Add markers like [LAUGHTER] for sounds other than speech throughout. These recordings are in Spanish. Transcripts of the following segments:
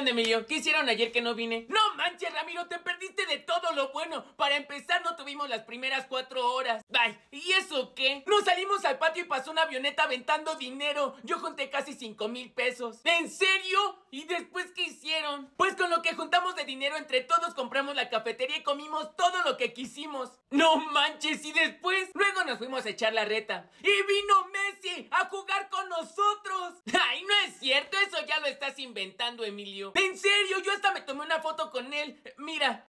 onda, Emilio? ¿Qué hicieron ayer que no vine? No manches, Ramiro, te perdiste de todo lo bueno. Para empezar, no tuvimos las primeras cuatro horas. Bye. ¿Y eso qué? Nos salimos al patio y pasó una avioneta aventando dinero. Yo junté casi cinco mil pesos. ¿En serio? ¿Y después qué hicieron? Pues con lo que juntamos de dinero entre todos compramos la cafetería y comimos todo lo que quisimos. No manches, y después luego nos fuimos a echar la reta. Y vino Messi a jugar con nosotros. Ay, no es cierto, eso ya lo estás inventando, Emilio. En serio, yo hasta me tomé una foto con él. Mira.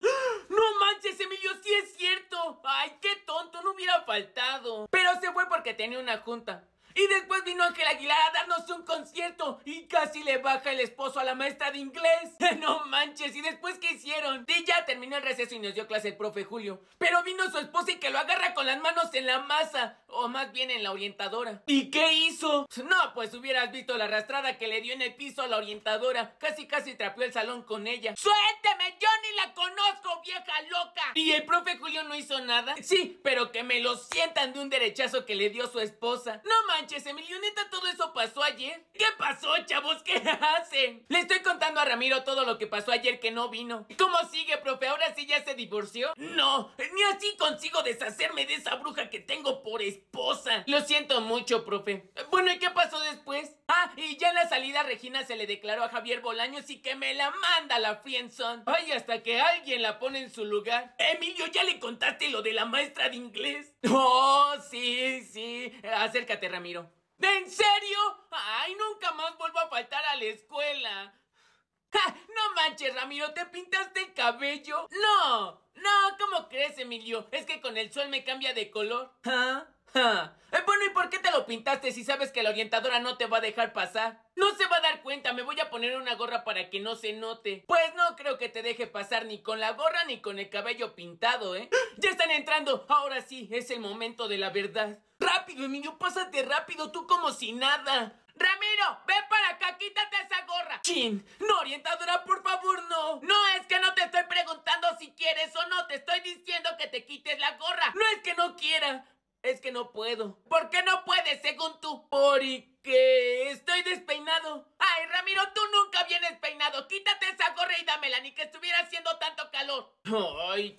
No manches, Emilio, sí es cierto. Ay, qué tonto, no hubiera faltado. Pero se fue porque tenía una junta. Y después vino Ángel Aguilar a darnos un concierto y casi le baja el esposo a la maestra de inglés. [LAUGHS] No manches, ¿y después qué hicieron? Y ya terminó el receso y nos dio clase el profe Julio. Pero vino su esposa y que lo agarra con las manos en la masa, o más bien en la orientadora. ¿Y qué hizo? No, pues hubieras visto la arrastrada que le dio en el piso a la orientadora. Casi casi trapeó el salón con ella. ¡Suélteme! ¡Yo ni la conozco, vieja loca! ¿Y el profe Julio no hizo nada? Sí, pero que me lo sientan de un derechazo que le dio su esposa. No manches, Emilio, neta, todo eso pasó ayer. ¿Qué pasó, chavos? ¿Qué [LAUGHS] hacen? Le estoy contando a Ramiro todo lo que pasó ayer que no vino. ¿Cómo sigue, profe? ¿Ahora sí ya se divorció? No, ni así consigo deshacerme de esa bruja que tengo por esposa. Lo siento mucho, profe. Bueno, ¿y qué pasó después? Ah, y ya en la salida Regina se le declaró a Javier Bolaños y que me la manda la Friendzone. Ay, hasta que alguien la pone en su lugar. Emilio, ¿ya le contaste lo de la maestra de inglés? [LAUGHS] Oh, sí, sí. Acércate, Ramiro. ¿En serio? Ay, nunca más vuelvo a faltar a la escuela. ¡Ja! No manches, Ramiro, ¿te pintaste el cabello? No, no, ¿cómo crees, Emilio? Es que con el sol me cambia de color. ¿Ah? [LAUGHS] Eh, bueno, ¿y por qué te lo pintaste si sabes que la orientadora no te va a dejar pasar? No se va a dar cuenta, me voy a poner una gorra para que no se note. Pues no creo que te deje pasar ni con la gorra ni con el cabello pintado, ¿eh? [GASPS] ¡Ya están entrando! Ahora sí, es el momento de la verdad. ¡Rápido, Emilio! ¡Pásate rápido! ¡Tú como si nada! Ramiro, ven para acá, quítate esa gorra. Chin, no, orientadora, por favor, no. No es que no te estoy preguntando si quieres o no, te estoy diciendo que te quites la gorra. No es que no quiera, es que no puedo. ¿Por qué no puedes, según tú? Porque estoy despeinado. Ay, Ramiro, tú nunca vienes peinado. Quítate esa gorra y dámela, ni que estuviera haciendo tanto calor. Ay.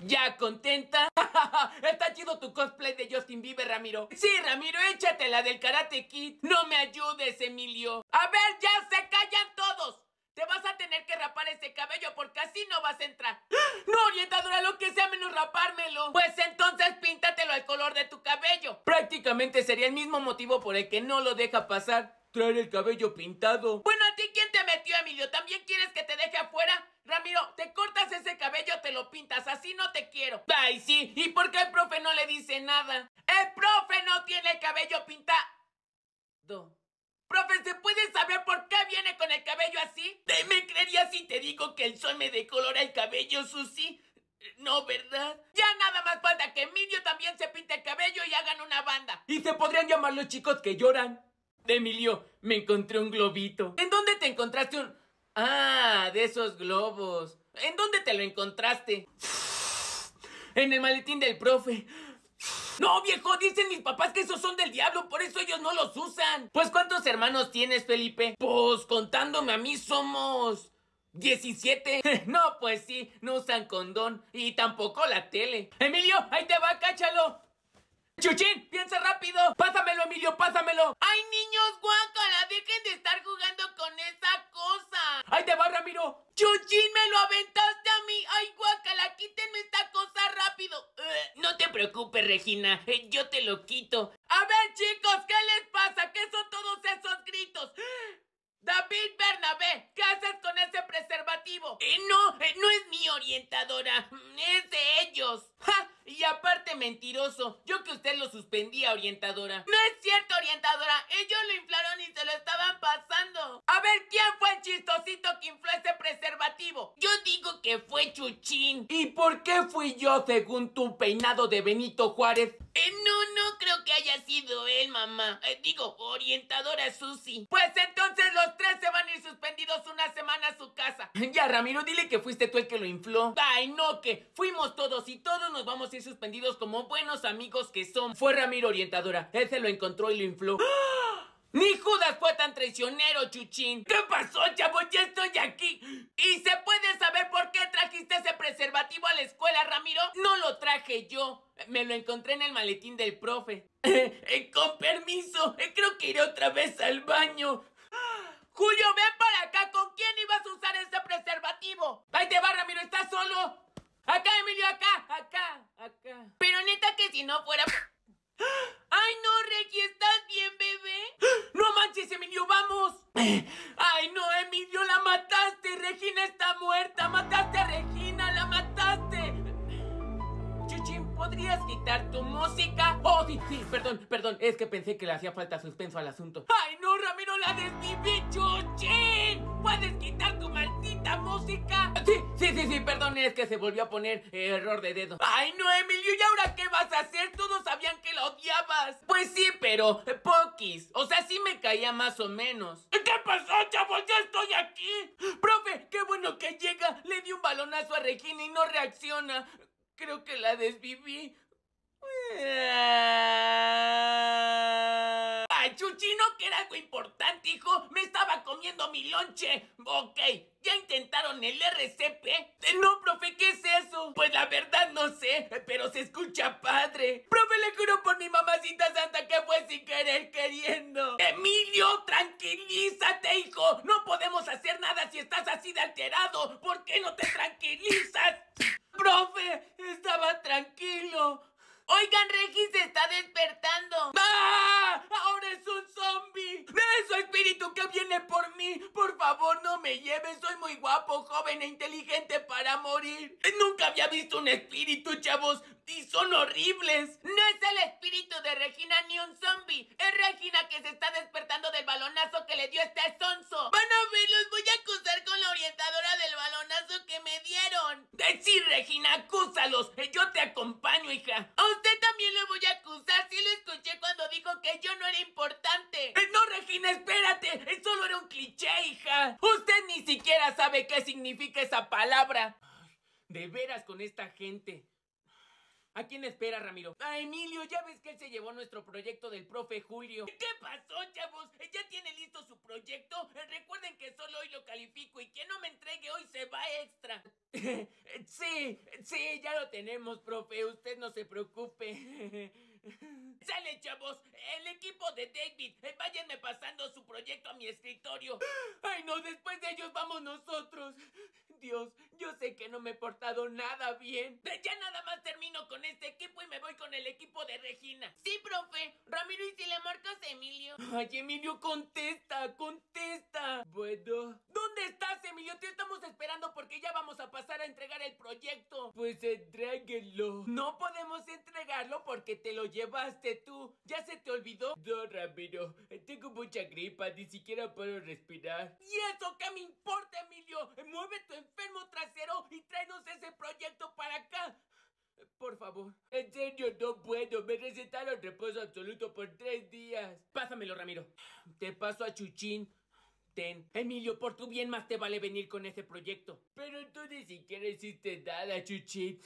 ¿Ya contenta? [LAUGHS] Está chido tu cosplay de Justin Bieber, Ramiro. Sí, Ramiro, échatela del Karate Kid. No me ayudes, Emilio. A ver, ya se callan todos. Te vas a tener que rapar ese cabello porque así no vas a entrar. [GASPS] No, orientadora, lo que sea menos rapármelo. Pues entonces píntatelo al color de tu cabello. Prácticamente sería el mismo motivo por el que no lo deja pasar. Traer el cabello pintado. Bueno, ¿a ti quién te metió, Emilio? ¿También quieres que te deje afuera? Ramiro, te cortas ese cabello, te lo pintas, así no te quiero. Ay, sí, ¿y por qué el profe no le dice nada? El profe no tiene el cabello pintado. Profe, ¿se puede saber por qué viene con el cabello así? ¿Me creerías si te digo que el sol me decolora el cabello, Susi? No, ¿verdad? Ya nada más falta que Emilio también se pinte el cabello y hagan una banda. Y se podrían llamar los chicos que lloran. Emilio, me encontré un globito. ¿En dónde te encontraste un...? Ah, de esos globos. ¿En dónde te lo encontraste? En el maletín del profe. No, viejo, dicen mis papás que esos son del diablo, por eso ellos no los usan. Pues, ¿cuántos hermanos tienes, Felipe? Pues, contándome a mí, somos... 17. [LAUGHS] No, pues sí, no usan condón. Y tampoco la tele. Emilio, ahí te va, cáchalo. Chuchín, piensa rápido. Pásamelo, Emilio, pásamelo. Ay, niños, guácala, dejen de estar jugando con esa cosa. Ahí te va, Ramiro. Chuchín, me lo aventaste a mí. Ay, guácala, quítenme esta cosa rápido. Eh, no te preocupes, Regina, eh, yo te lo quito. A ver, chicos, ¿qué les pasa? ¿Qué son todos esos gritos? David Bernabé, ¿qué haces con ese preservativo? Eh, no, eh, no es mi orientadora, es de ellos. ¡Ja! Y aparte mentiroso, yo que usted lo suspendía, orientadora. No es cierto, orientadora, ellos lo inflaron y se lo estaban pasando. A ver, ¿quién fue el chistosito que infló ese preservativo? Yo digo que fue Chuchín. ¿Y por qué fui yo según tu peinado de Benito Juárez? Eh, no, no creo que haya sido él, mamá. Eh, digo, orientadora Susi. Pues entonces los tres se van a ir suspendidos una semana a su casa. [LAUGHS] Ya, Ramiro, dile que fuiste tú el que lo infló. Ay, no, que fuimos todos y todos nos vamos a ir suspendidos como buenos amigos que son. Fue Ramiro, orientadora. Él se lo encontró y lo infló. [GASPS] ¡Ah! Ni Judas fue tan traicionero, Chuchín. ¿Qué pasó, chavo? Ya estoy aquí. ¿Y se puede saber por qué trajiste ese preservativo a la escuela, Ramiro? No lo traje yo. Me lo encontré en el maletín del profe. [LAUGHS] Eh, con permiso, eh, creo que iré otra vez al baño. [GASPS] Julio, ven para acá. ¿Con quién ibas a usar ese preservativo? Ahí te va, Ramiro, ¿estás solo? Acá, Emilio, acá, acá, acá. Pero neta que si no fuera... ¡Ay, no, Regi! ¿Estás bien, bebé? ¡No manches, Emilio! ¡Vamos! ¡Ay, no, Emilio! ¡La mataste! ¡Regina está muerta! ¡Mataste a Regina! ¡La mataste! Chuchín, ¿podrías quitar tu música? Oh, sí, sí, perdón, perdón. Es que pensé que le hacía falta suspenso al asunto. ¡Ay, no, Ramiro! ¡La desviví, Chuchín! ¿Puedes quitar tu maldita música? Sí, sí, sí, sí, perdón, es que se volvió a poner eh, error de dedo. ¡Ay, no, Emilio! ¿Y ahora qué vas a hacer? Todos sabían que la odiabas. Pues sí, pero eh, poquis. O sea, sí me caía más o menos. ¿Qué pasó, chavos? ¡Ya estoy aquí! Profe, qué bueno que llega. Le di un balonazo a Regina y no reacciona. Creo que la desviví. ¡Ay, Chuchino, que era algo importante, hijo! ¡Me estaba comiendo mi lonche! Ok, ¿ya intentaron el RCP? Eh, No, profe, ¿qué es eso? Pues la verdad no sé, pero se escucha padre. Profe, le juro por mi mamacita santa que fue sin querer queriendo. Emilio, tranquilízate, hijo. No podemos hacer nada si estás así de alterado. ¿Por qué no te tranquilizas? Profe, estaba tranquilo. Oigan, Regis se está despertando. ¡Ah! ¡Ahora es un zombie! ¡De eso, espíritu que viene por mí! Por favor, no me lleves. Soy muy guapo, joven e inteligente para morir. Nunca había visto un espíritu, chavos. Y son horribles. No es el espíritu de Regina ni un zombie. Es Regina que se está despertando del balonazo que le dio este sonso. Van a ver, los voy a acusar con la orientadora del balonazo que me dieron. Eh, sí, Regina, acúsalos. Eh, Yo te acompaño, hija. A usted también lo voy a acusar. Sí lo escuché cuando dijo que yo no era importante. Eh, No, Regina, espérate. Eh, Solo era un cliché, hija. Usted ni siquiera sabe qué significa esa palabra. De veras con esta gente. ¿A quién espera, Ramiro? A Emilio, ya ves que él se llevó nuestro proyecto del profe Julio. ¿Qué pasó, chavos? ¿Ya tiene listo su proyecto? Recuerden que solo hoy lo califico y quien no me entregue hoy se va extra. [LAUGHS] sí, sí, ya lo tenemos, profe. Usted no se preocupe. [LAUGHS] Sale, chavos. El equipo de David, eh, váyanme pasando su proyecto a mi escritorio. [GASPS] Ay, no, después de ellos vamos nosotros. Dios, yo sé que no me he portado nada bien. Ya nada más termino con este equipo y me voy con el equipo de Regina. Sí, profe. Ramiro, ¿y si le marcas a Emilio? Ay, Emilio, contesta, contesta. Bueno. ¿Dónde estás, Emilio? Te estamos esperando porque ya vamos a pasar a entregar el proyecto. Pues entréguenlo. No podemos entregarlo porque te lo llevaste tú. ¿Ya se te olvidó? No, Ramiro. Tengo mucha gripa, ni siquiera puedo respirar. ¿Y eso qué me importa, Emilio? Mueve tu enfermo trasero y tráenos ese proyecto para acá. Por favor. En serio, no puedo. Me recetaron reposo absoluto por tres días. Pásamelo, Ramiro. Te paso a Chuchín. Emilio, por tu bien más te vale venir con ese proyecto. Pero tú ni siquiera hiciste nada, Chuchín.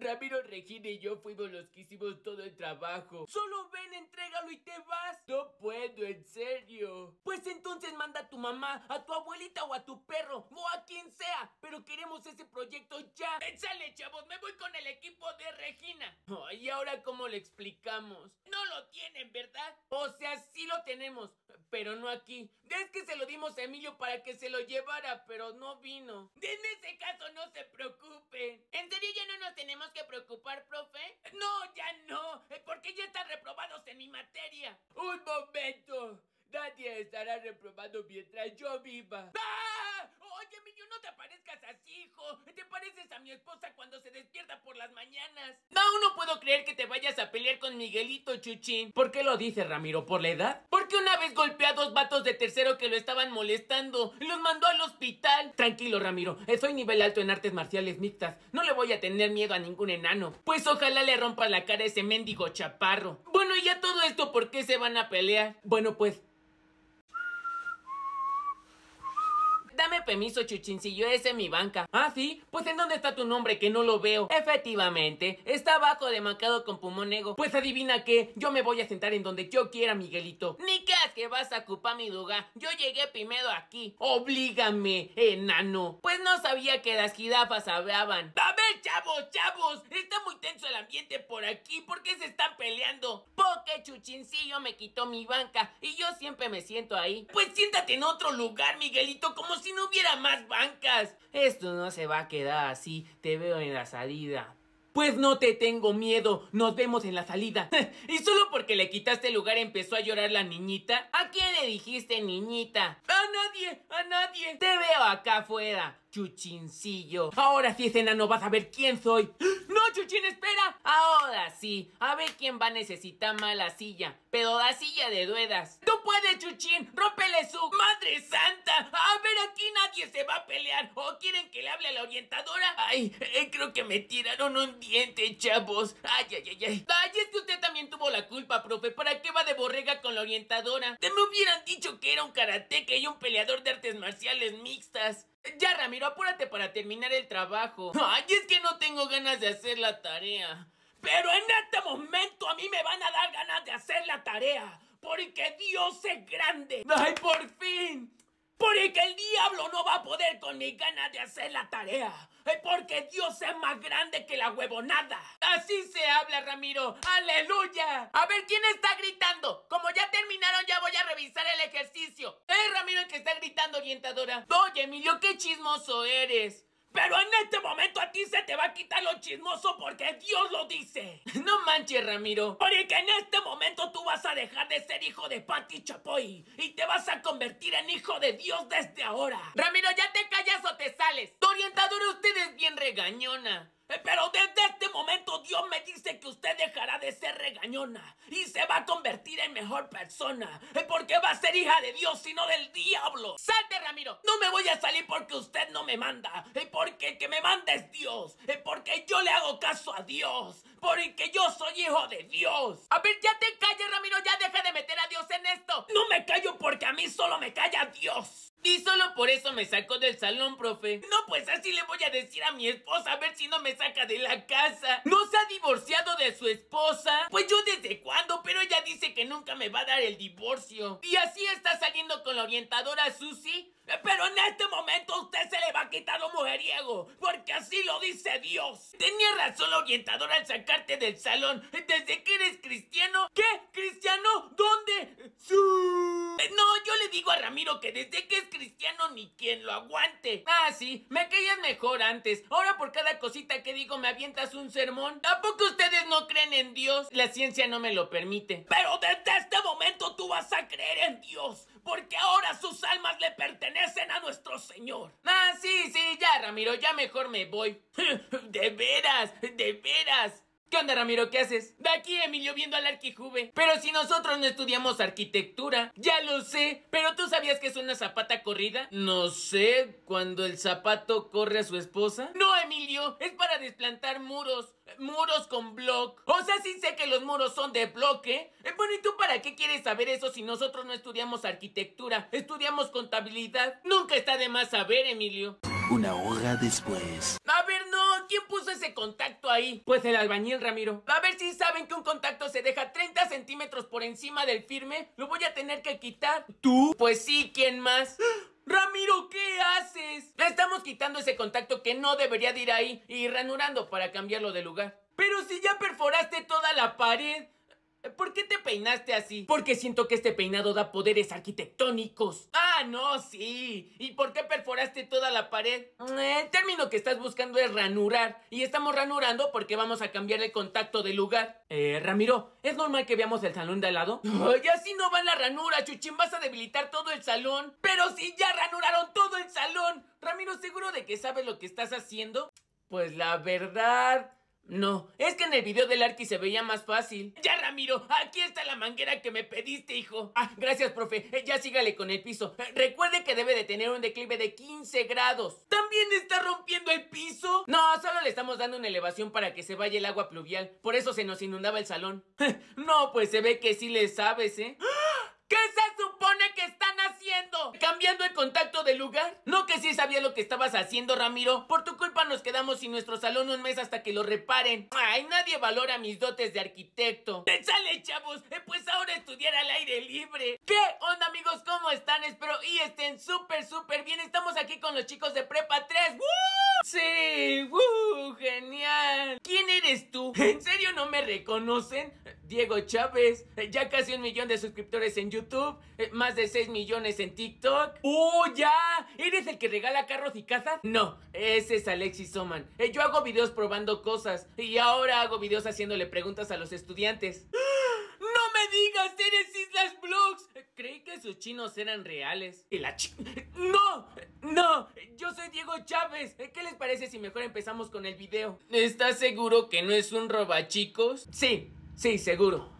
Ramiro, Regina y yo fuimos los que hicimos todo el trabajo. Solo ven, entrégalo y te vas. No puedo, en serio. Pues entonces manda a tu mamá, a tu abuelita o a tu perro, o a quien sea. Pero queremos ese proyecto ya. Sale, chavos, me voy con el equipo de Regina. ¿Y ahora cómo le explicamos? No lo tienen, ¿verdad? O sea, sí lo tenemos, pero no aquí. Es que se lo dimos Emilio para que se lo llevara, pero no vino. En ese caso, no se preocupen. ¿En serio ya no nos tenemos que preocupar, profe? No, ya no, eh, porque ya están reprobados en mi materia. Un momento. Nadie estará reprobado mientras yo viva. ¡Ah! No te parezcas así, hijo. Te pareces a mi esposa cuando se despierta por las mañanas. No, no puedo creer que te vayas a pelear con Miguelito, Chuchín. ¿Por qué lo dice Ramiro? ¿Por la edad? Porque una vez golpeó a dos vatos de tercero que lo estaban molestando. Los mandó al hospital. Tranquilo, Ramiro. Eh, Soy nivel alto en artes marciales mixtas. No le voy a tener miedo a ningún enano. Pues ojalá le rompa la cara a ese mendigo chaparro. Bueno, y ya todo esto, ¿por qué se van a pelear? Bueno, pues permiso, Chuchincillo, ese es mi banca. ¿Ah, sí? Pues ¿en dónde está tu nombre que no lo veo? Efectivamente, está abajo de marcado con pulmón negro. Pues adivina qué, yo me voy a sentar en donde yo quiera, Miguelito. Ni creas que vas a ocupar mi lugar. Yo llegué primero aquí. Oblígame, enano. Pues no sabía que las jirafas hablaban. A ver, chavos, chavos. Está muy tenso el ambiente por aquí. ¿Por qué se están peleando? Porque Chuchincillo me quitó mi banca y yo siempre me siento ahí. Pues siéntate en otro lugar, Miguelito, como si no hubiera más bancas. Esto no se va a quedar así. Te veo en la salida. Pues no te tengo miedo, nos vemos en la salida. [LAUGHS] y solo porque le quitaste el lugar empezó a llorar la niñita. ¿A quién le dijiste niñita? A nadie, a nadie. Te veo acá afuera, chuchincillo. Ahora sí, enano, vas a ver quién soy. [GASPS] ¡No, chuchín, espera! Ahora sí, a ver quién va a necesitar más la silla. Pero la silla de ruedas. ¡Tú puedes, chuchín! ¡Rómpele su... ¡Madre santa! A ver, aquí nadie se va a pelear. ¿O quieren que le hable a la orientadora? Ay, eh, creo que me tiraron un chavos. Ay, ay, ay, ay. Ay, es que usted también tuvo la culpa, profe. ¿Para qué va de borrega con la orientadora? Te me hubieran dicho que era un karateca y un peleador de artes marciales mixtas. Ya, Ramiro, apúrate para terminar el trabajo. Ay, es que no tengo ganas de hacer la tarea. Pero en este momento a mí me van a dar ganas de hacer la tarea. Porque Dios es grande. ¡Ay, por fin! Porque el diablo no va a poder con mi ganas de hacer la tarea. Porque Dios es más grande que la huevonada. Así se habla, Ramiro. ¡Aleluya! A ver, ¿quién está gritando? Como ya terminaron, ya voy a revisar el ejercicio. ¡Eh, Ramiro, el que está gritando, orientadora! Oye, Emilio, qué chismoso eres. Pero en este momento a ti se te va a quitar lo chismoso porque Dios lo dice. [LAUGHS] No manches, Ramiro. Porque en este momento tú vas a dejar de ser hijo de Pati Chapoy y te vas a convertir en hijo de Dios desde ahora. Ramiro, ya te callas o te sales. Tu orientadora, usted es bien regañona. Pero desde este momento Dios me dice que usted dejará de ser regañona y se va a convertir en mejor persona. Eh, Porque va a ser hija de Dios y no del diablo. ¡Salte, Ramiro! No me voy a salir porque usted no me manda. eh, Porque el que me manda es Dios. eh, Porque yo le hago caso a Dios. Porque yo soy hijo de Dios. A ver, ya te calles, Ramiro. Ya deja de meter a Dios en esto. No me callo porque a mí solo me calla Dios. Y solo por eso me sacó del salón, profe. No, pues así le voy a decir a mi esposa a ver si no me saca de la casa. ¿No se ha divorciado de su esposa? Pues yo desde cuándo, pero ella dice que nunca me va a dar el divorcio. Y así está saliendo con la orientadora Susi. Pero en este momento usted se le va a quitar lo mujeriego, porque así lo dice Dios. Tenía razón la orientadora al sacarte del salón. ¿Desde que eres cristiano? ¿Qué? ¿Cristiano? ¿Dónde? Eh, No, yo le digo a Ramiro que desde que es cristiano ni quien lo aguante. Ah, sí, me caías mejor antes. Ahora por cada cosita que digo me avientas un sermón. ¿A poco ustedes no creen en Dios? La ciencia no me lo permite. Pero desde este momento tú vas a creer en Dios, porque ahora sus almas le pertenecen a nuestro Señor. Ah, sí, sí, ya, Ramiro, ya mejor me voy. [LAUGHS] De veras, de veras. ¿Qué onda, Ramiro? ¿Qué haces? De aquí, Emilio, viendo al arquijuve. Pero si nosotros no estudiamos arquitectura. Ya lo sé. ¿Pero tú sabías que es una zapata corrida? No sé. ¿Cuando el zapato corre a su esposa? No, Emilio. Es para desplantar muros. Muros con block. O sea, sí sé que los muros son de bloque. Eh, Bueno, ¿y tú para qué quieres saber eso si nosotros no estudiamos arquitectura? Estudiamos contabilidad. Nunca está de más saber, Emilio. Una hora después. A ver, no, ¿quién puso ese contacto ahí? Pues el albañil, Ramiro. A ver si saben que un contacto se deja 30 centímetros por encima del firme. Lo voy a tener que quitar. ¿Tú? Pues sí, ¿quién más? [GASPS] Ramiro, ¿qué haces? Estamos quitando ese contacto que no debería de ir ahí y ranurando para cambiarlo de lugar. Pero si ya perforaste toda la pared. ¿Por qué te peinaste así? Porque siento que este peinado da poderes arquitectónicos. Ah, no, sí. ¿Y por qué perforaste toda la pared? Eh, El término que estás buscando es ranurar. Y estamos ranurando porque vamos a cambiar el contacto de lugar. Eh, Ramiro, ¿es normal que veamos el salón de al lado? Ay, así no va la ranura, Chuchín. Vas a debilitar todo el salón. Pero si ya ranuraron todo el salón. Ramiro, ¿seguro de que sabes lo que estás haciendo? Pues la verdad... No, es que en el video del Arqui se veía más fácil. Ya, Ramiro, aquí está la manguera que me pediste, hijo. Ah, gracias, profe. Eh, Ya sígale con el piso. Eh, Recuerde que debe de tener un declive de 15 grados. ¿También está rompiendo el piso? No, solo le estamos dando una elevación para que se vaya el agua pluvial. Por eso se nos inundaba el salón. [LAUGHS] no, pues se ve que sí le sabes, ¿eh? [GASPS] ¿Qué se Cambiando el contacto de lugar. No que sí sabía lo que estabas haciendo, Ramiro. Por tu culpa nos quedamos sin nuestro salón un mes hasta que lo reparen. Ay, nadie valora mis dotes de arquitecto. ¡Te [LAUGHS] sale, chavos! Eh, pues ahora estudiar al aire libre. ¿Qué onda, amigos? ¿Cómo están? Espero y estén súper, súper bien. Estamos aquí con los chicos de Prepa 3. ¡Woo! Sí, ¡Woo! ¡Genial! ¿Quién eres tú? ¿En serio no me reconocen? Diego Chávez, ya casi un millón de suscriptores en YouTube, más de 6 millones en TikTok. ¡Oh, ya! ¿Eres el que regala carros y casas? No, ese es Alexis Soman. Eh, Yo hago videos probando cosas y ahora hago videos haciéndole preguntas a los estudiantes. [GASPS] ¡No me digas! ¡Eres Islas Blogs! Creí que sus chinos eran reales. ¿Y la chi... ¡No! ¡No! Yo soy Diego Chávez. ¿Qué les parece si mejor empezamos con el video? ¿Estás seguro que no es un robachicos? Sí, sí, seguro.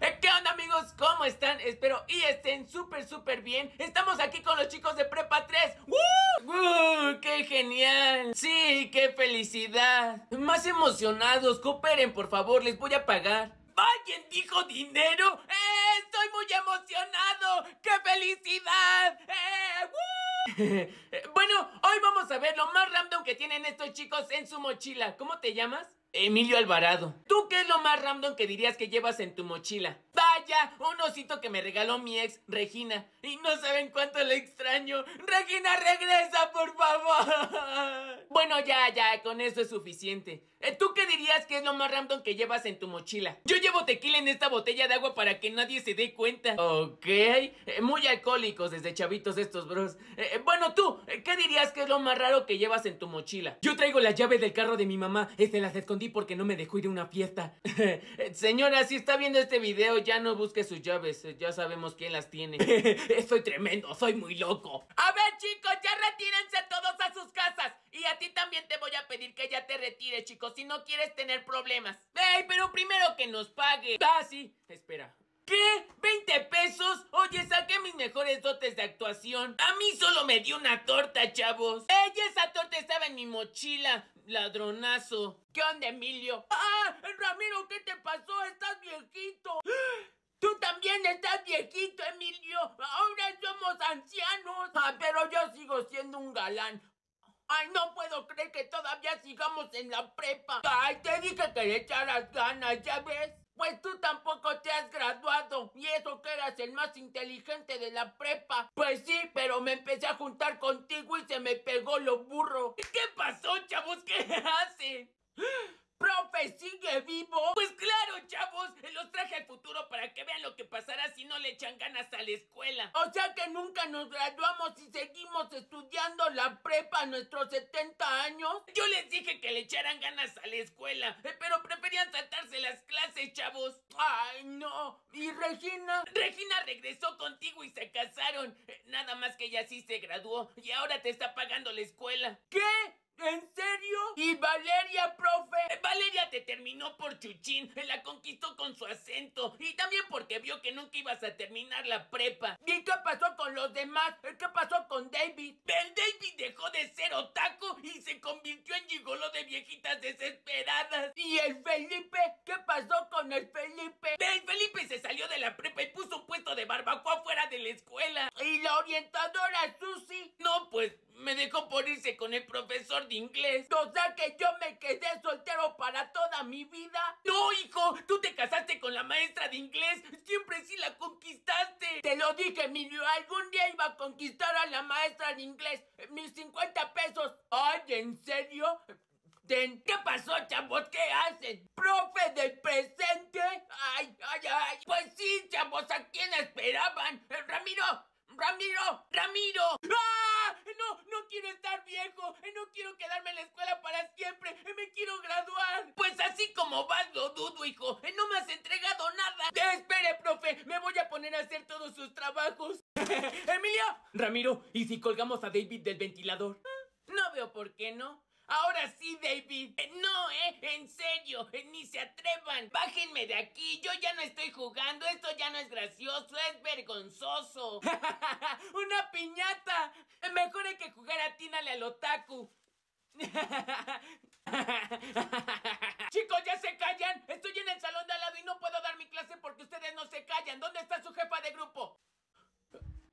Eh, ¿Qué onda amigos? ¿Cómo están? Espero y estén súper súper bien. Estamos aquí con los chicos de Prepa 3. ¡Woo! ¡Woo! ¡Qué genial! Sí, qué felicidad. Más emocionados, cooperen por favor, les voy a pagar. ¿Alguien dijo dinero? ¡Eh! ¡Estoy muy emocionado! ¡Qué felicidad! ¡Eh! ¡Woo! [LAUGHS] bueno, hoy vamos a ver lo más random que tienen estos chicos en su mochila. ¿Cómo te llamas? Emilio Alvarado. ¿Tú qué es lo más random que dirías que llevas en tu mochila? Vaya, un osito que me regaló mi ex, Regina. Y no saben cuánto le extraño. Regina, regresa, por favor. [LAUGHS] bueno, ya, ya, con eso es suficiente. Eh, ¿Tú qué dirías que es lo más random que llevas en tu mochila? Yo llevo tequila en esta botella de agua para que nadie se dé cuenta. Ok, eh, muy alcohólicos desde chavitos estos bros. Eh, bueno, tú, ¿qué dirías que es lo más raro que llevas en tu mochila? Yo traigo la llave del carro de mi mamá. Este las escondí porque no me dejó ir a una fiesta. [LAUGHS] Señora, si está viendo este video, ya no busque sus llaves. Ya sabemos quién las tiene. [LAUGHS] soy tremendo, soy muy loco. A ver, chicos, ya retírense todos a sus casas. Y a ti también te voy a pedir que ya te retires, chicos, si no quieres tener problemas. ¡Ey, pero primero que nos pague! Ah, sí, espera. ¿Qué? ¿20 pesos? Oye, saqué mis mejores dotes de actuación. A mí solo me dio una torta, chavos. ¡Ey, esa torta estaba en mi mochila! Ladronazo. ¿Qué onda, Emilio? ¡Ah! Ramiro, ¿qué te pasó? Estás viejito. Tú también estás viejito, Emilio. Ahora somos ancianos. Ah, pero yo sigo siendo un galán. Ay, no puedo creer que todavía sigamos en la prepa. Ay, te dije que le echaras ganas, ¿ya ves? Pues tú tampoco te has graduado. Y eso que eras el más inteligente de la prepa. Pues sí, pero me empecé a juntar contigo y se me pegó lo burro. ¿Qué pasó, chavos? ¿Qué [LAUGHS] hacen? ¡Profe, sigue vivo! Pues claro, chavos, los traje al futuro para que vean lo que pasará si no le echan ganas a la escuela. O sea que nunca nos graduamos y seguimos estudiando la prepa a nuestros 70 años. Yo les dije que le echaran ganas a la escuela, eh, pero preferían saltarse las clases, chavos. Ay, no. ¿Y Regina? Regina regresó contigo y se casaron. Eh, Nada más que ella sí se graduó y ahora te está pagando la escuela. ¿Qué? ¿En serio? ¿Y Valeria, profe? Valeria te terminó por chuchín, la conquistó con su acento y también porque vio que nunca ibas a terminar la prepa. ¿Y qué pasó con los demás? ¿Qué pasó con David? El David dejó de ser otaku y se convirtió en gigolo de viejitas desesperadas. ¿Y el Felipe? ¿Qué pasó con el Felipe? El Felipe se salió de la prepa y puso un puesto de barbacoa fuera de la escuela. ¿Y la orientadora Susi? No, pues me dejó por irse con el profesor de inglés. O sea que yo me quedé soltero para toda mi vida. No, hijo, tú te casaste con la maestra de inglés. Siempre sí la conquistaste. Te lo dije, Emilio. Algún día iba a conquistar a la maestra de inglés. Mis 50 pesos. Ay, ¿en serio? ¿Qué pasó, chavos? ¿Qué hacen? ¿Profe del presente? Ay, ay, ay. Pues sí, chavos, ¿a quién esperaban? Eh, Ramiro, Ramiro, Ramiro. ¡Ah! No, no quiero estar viejo. No quiero quedarme en la escuela para siempre. Me quiero graduar. Pues así como vas, lo dudo, hijo. No me has entregado nada. Espere, profe. Me voy a poner a hacer todos sus trabajos. [LAUGHS] Emilio. Ramiro, ¿y si colgamos a David del ventilador? No veo por qué no. Ahora sí, David. Eh, no, eh. En serio. eh, ni se atrevan. Bájenme de aquí. Yo ya no estoy jugando. Esto ya no es gracioso. Es vergonzoso. [LAUGHS] Una piñata. Mejor hay que jugar a Tínale al otaku. [LAUGHS] Chicos, ya se callan. Estoy en el salón de al lado y no puedo dar mi clase porque ustedes no se callan. ¿Dónde está su jefa de grupo?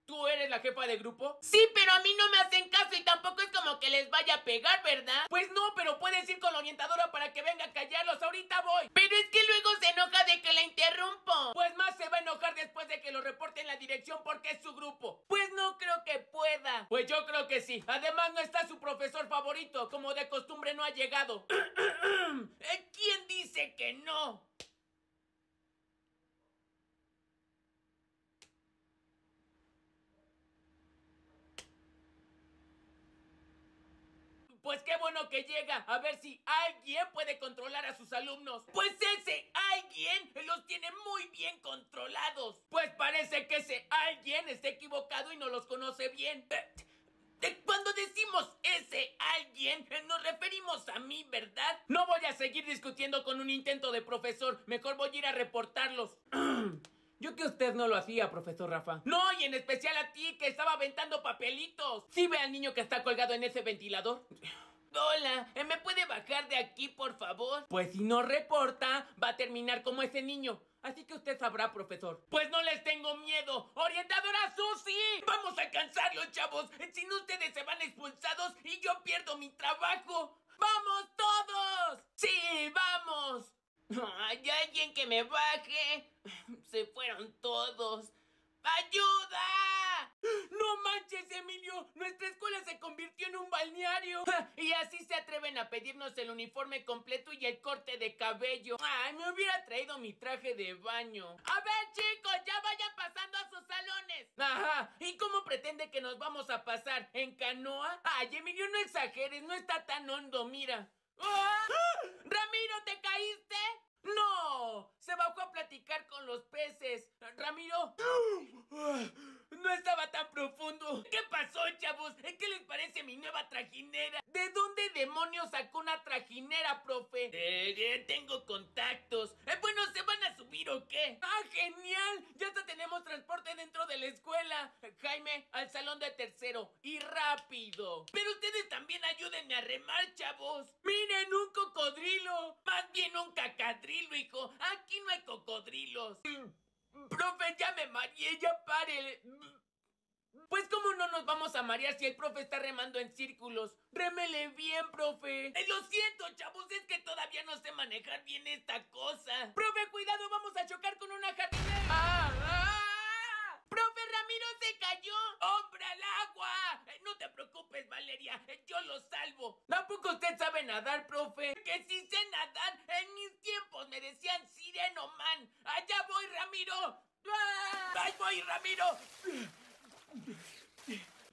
¿Tú eres la jefa de grupo? Sí, pero a mí no me hacen caso y tampoco es como que les vaya a pegar, ¿verdad? Pues no, pero puedes ir con la orientadora para que venga a callarlos. Ahorita voy. Pero es que luego se enoja de que la interrumpo. Pues más se va a enojar después de que lo reporte en la dirección porque es su grupo. Pues no creo que pueda. Pues yo creo que sí. Además no está su profesor favorito. Como de costumbre no ha llegado. [COUGHS] ¿Quién dice que no? Pues qué bueno que llega. A ver si alguien puede controlar a sus alumnos. Pues ese alguien los tiene muy bien controlados. Pues parece que ese alguien está equivocado y no los conoce bien. Eh, Cuando decimos ese alguien, eh, nos referimos a mí, ¿verdad? No voy a seguir discutiendo con un intento de profesor. Mejor voy a ir a reportarlos. [CLEARS THROAT] Yo que usted no lo hacía, profesor Rafa. No, y en especial a ti, que estaba aventando papelitos. ¿Sí ve al niño que está colgado en ese ventilador? Hola, ¿eh, ¿me puede bajar de aquí, por favor? Pues si no reporta, va a terminar como ese niño. Así que usted sabrá, profesor. Pues no les tengo miedo. ¡Orientadora Susi! Vamos a alcanzarlos, chavos. Si no, ustedes se van expulsados y yo pierdo mi trabajo. ¡Vamos todos! ¡Sí, vamos! ¿Hay alguien que me baje? Se fueron todos. ¡Ayuda! ¡No manches, Emilio! Nuestra escuela se convirtió en un balneario. [LAUGHS] Y así se atreven a pedirnos el uniforme completo y el corte de cabello. ¡Ay, me hubiera traído mi traje de baño! A ver, chicos, ya vayan pasando a sus salones. Ajá, ¿y cómo pretende que nos vamos a pasar? ¿En canoa? Ay, Emilio, no exageres, no está tan hondo, mira. ¡Ah! ¡Ramiro, te caíste! ¡No! Se bajó a platicar con los peces. Ramiro. No estaba tan profundo. ¿Qué pasó, chavos? ¿Qué les parece mi nueva trajinera? ¿De dónde demonios sacó una trajinera, profe? Eh, tengo contactos. Eh, bueno, ¿se van a subir o qué? ¡Ah, genial! Ya hasta tenemos transporte dentro de la escuela. Jaime, al salón de tercero. Y rápido. Pero ustedes también ayúdenme a remar, chavos. ¡Miren, un cocodrilo! Más bien un cacadrilo, hijo. Aquí no hay cocodrilos. Profe, ya me mareé, ya párele. Pues cómo no nos vamos a marear si el profe está remando en círculos. Rémele bien, profe. Eh, lo siento, chavos, es que todavía no sé manejar bien esta cosa. Profe, cuidado, vamos a chocar con una jardinera. ¡Ah! ¡Profe Ramiro se cayó! ¡Hombre al agua! Eh, no te Valeria, yo lo salvo. ¿Tampoco usted sabe nadar, profe? Que si sé nadar, en mis tiempos me decían Sireno Man. ¡Allá voy, Ramiro! ¡Ah! ¡Ahí voy, Ramiro!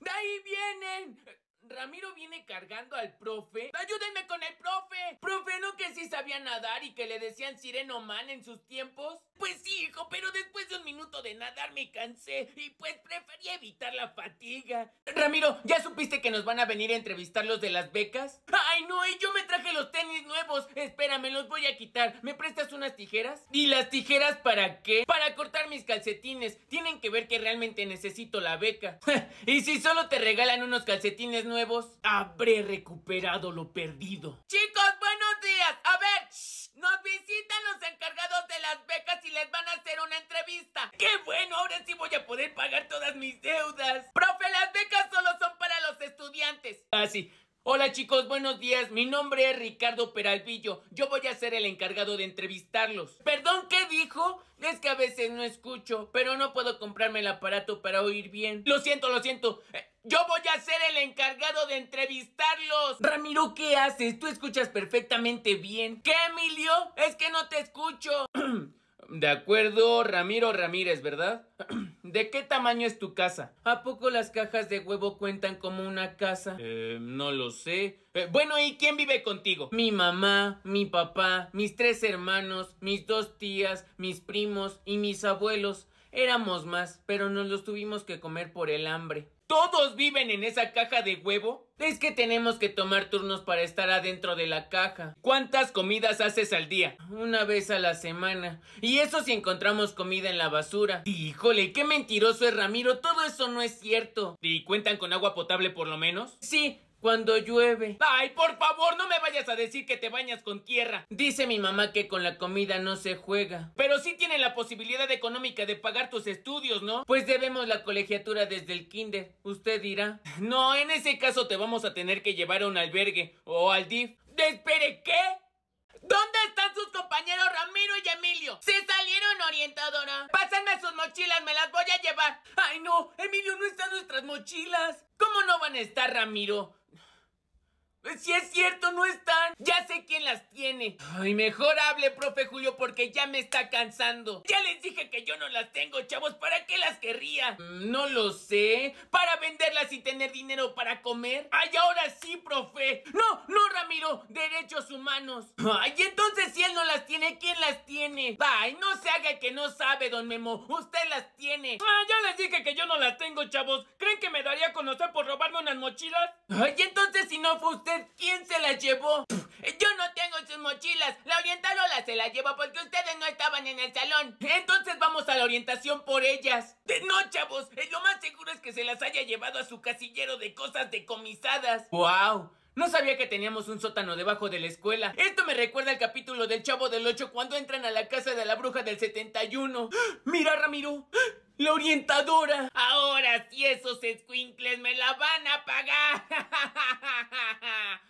¡De ahí vienen! Ramiro viene cargando al profe. ¡Ayúdenme con el profe! Profe, ¿no que sí sabía nadar y que le decían Sireno Man en sus tiempos? Pues sí, hijo, pero después de un minuto de nadar me cansé y pues preferí evitar la fatiga. Ramiro, ¿ya supiste que nos van a venir a entrevistar los de las becas? ¡Ay, no! Y yo me traje los tenis nuevos. Espérame, los voy a quitar. ¿Me prestas unas tijeras? ¿Y las tijeras para qué? Para cortar mis calcetines. Tienen que ver que realmente necesito la beca. [LAUGHS] y si solo te regalan unos calcetines nuevos, habré recuperado lo perdido. Chicos, buenos días. A ver, shh, nos visitan los encargados de las becas y les van a hacer una entrevista. ¡Qué bueno! Ahora sí voy a poder pagar todas mis deudas. Profe, las becas solo son para los estudiantes. Ah, sí. Hola chicos, buenos días. Mi nombre es Ricardo Peralvillo. Yo voy a ser el encargado de entrevistarlos. Perdón, ¿qué dijo? Es que a veces no escucho, pero no puedo comprarme el aparato para oír bien. Lo siento, lo siento. Eh, Yo voy a ser el encargado de entrevistarlos. Ramiro, ¿qué haces? Tú escuchas perfectamente bien. ¿Qué, Emilio? Es que no te escucho. [CLEARS THROAT] De acuerdo, Ramiro Ramírez, ¿verdad? [CLEARS THROAT] ¿De qué tamaño es tu casa? ¿A poco las cajas de huevo cuentan como una casa? Eh, no lo sé. Eh, bueno, ¿y quién vive contigo? Mi mamá, mi papá, mis tres hermanos, mis dos tías, mis primos y mis abuelos. Éramos más, pero nos los tuvimos que comer por el hambre. ¿Todos viven en esa caja de huevo? Es que tenemos que tomar turnos para estar adentro de la caja. ¿Cuántas comidas haces al día? Una vez a la semana. Y eso si encontramos comida en la basura. Híjole, qué mentiroso es Ramiro. Todo eso no es cierto. ¿Y cuentan con agua potable por lo menos? Sí. Cuando llueve. Ay, por favor, no me vayas a decir que te bañas con tierra. Dice mi mamá que con la comida no se juega. Pero sí tiene la posibilidad económica de pagar tus estudios, ¿no? Pues debemos la colegiatura desde el kinder. Usted dirá. No, en ese caso te vamos a tener que llevar a un albergue o al DIF. ¿Espere qué? ¿Dónde están sus compañeros Ramiro y Emilio? Se salieron, orientadora. Pásenme sus mochilas, me las voy a llevar. Ay, no, Emilio, no están nuestras mochilas. ¿Cómo no van a estar, Ramiro? Si es cierto, no están. Ya sé quién las tiene. Ay, mejor hable, profe Julio, porque ya me está cansando. Ya les dije que yo no las tengo, chavos. ¿Para qué las querría? Mm, no lo sé. ¿Para venderlas y tener dinero para comer? Ay, ahora sí, profe. No, no, Ramiro. Derechos humanos. Ay, entonces si él no las tiene, ¿quién las tiene? Ay, no se haga que no sabe, don Memo. Usted las tiene. Ah, ya les dije que yo no las tengo, chavos. ¿Creen que me daría a conocer por robarme unas mochilas? Ay, entonces si no fue usted, ¿quién se las llevó? Yo no tengo sus mochilas. La orientadora se las llevó porque ustedes no estaban en el salón. Entonces vamos a la orientación por ellas. No, chavos. eh, Lo más seguro es que se las haya llevado a su casillero de cosas decomisadas. ¡Wow! No sabía que teníamos un sótano debajo de la escuela. Esto me recuerda al capítulo del Chavo del 8 cuando entran a la casa de la bruja del 71. Mira, Ramiro. La orientadora. Ahora sí esos escuincles me la van a pagar. [LAUGHS]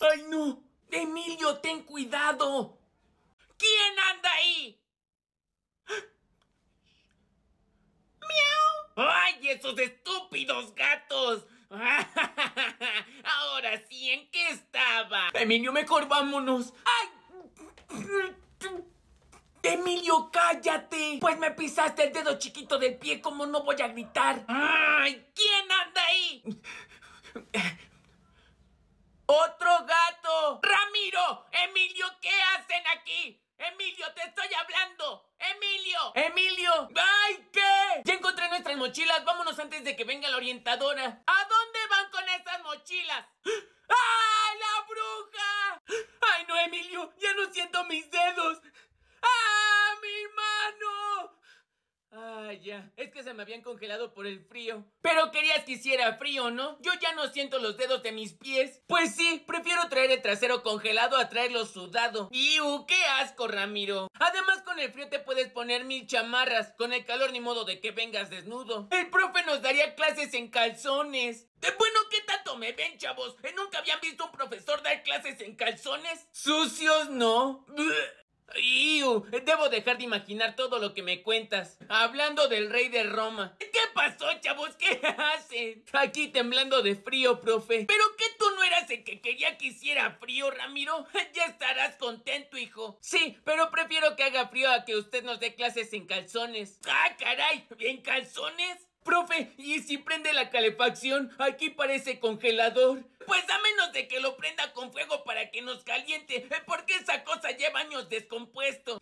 ¡Ay, no! Emilio, ten cuidado. ¿Quién anda ahí? ¡Miau! ¡Ay, esos estúpidos gatos! [LAUGHS] Ahora sí, ¿en qué estaba? Emilio, mejor vámonos. ¡Ay! Emilio, cállate. Pues me pisaste el dedo chiquito del pie, ¿cómo no voy a gritar? ¡Ay! ¿Quién anda ahí? ¡Otro gato! ¡Ramiro! ¡Emilio! ¿Qué hacen aquí? ¡Emilio, te estoy hablando! ¡Emilio! ¡Emilio! ¡Ay, qué! Ya encontré nuestras mochilas, vámonos antes de que venga la orientadora. ¿A dónde van con esas mochilas? ¡Ah, la bruja! ¡Ay, no, Emilio! ¡Ya no siento mis dedos! ¡Ah, mi mano! Ah, ya. Es que se me habían congelado por el frío. Pero querías que hiciera frío, ¿no? Yo ya no siento los dedos de mis pies. Pues sí, prefiero traer el trasero congelado a traerlo sudado. ¡Iu! ¡Qué asco, Ramiro! Además, con el frío te puedes poner mil chamarras. Con el calor ni modo de que vengas desnudo. El profe nos daría clases en calzones. Eh, bueno, ¿qué tanto me ven, chavos? ¿Eh, ¿Nunca habían visto un profesor dar clases en calzones? Sucios, no. Iu, debo dejar de imaginar todo lo que me cuentas. Hablando del rey de Roma. ¿Qué pasó, chavos? ¿Qué hacen? Aquí temblando de frío, profe. ¿Pero qué tú no eras el que quería que hiciera frío, Ramiro? [LAUGHS] Ya estarás contento, hijo. Sí, pero prefiero que haga frío a que usted nos dé clases en calzones. ¡Ah, caray! ¿En calzones? Profe, ¿y si prende la calefacción? Aquí parece congelador. Pues a menos de que lo prenda con fuego para que nos caliente, eh, porque esa cosa lleva años descompuesto.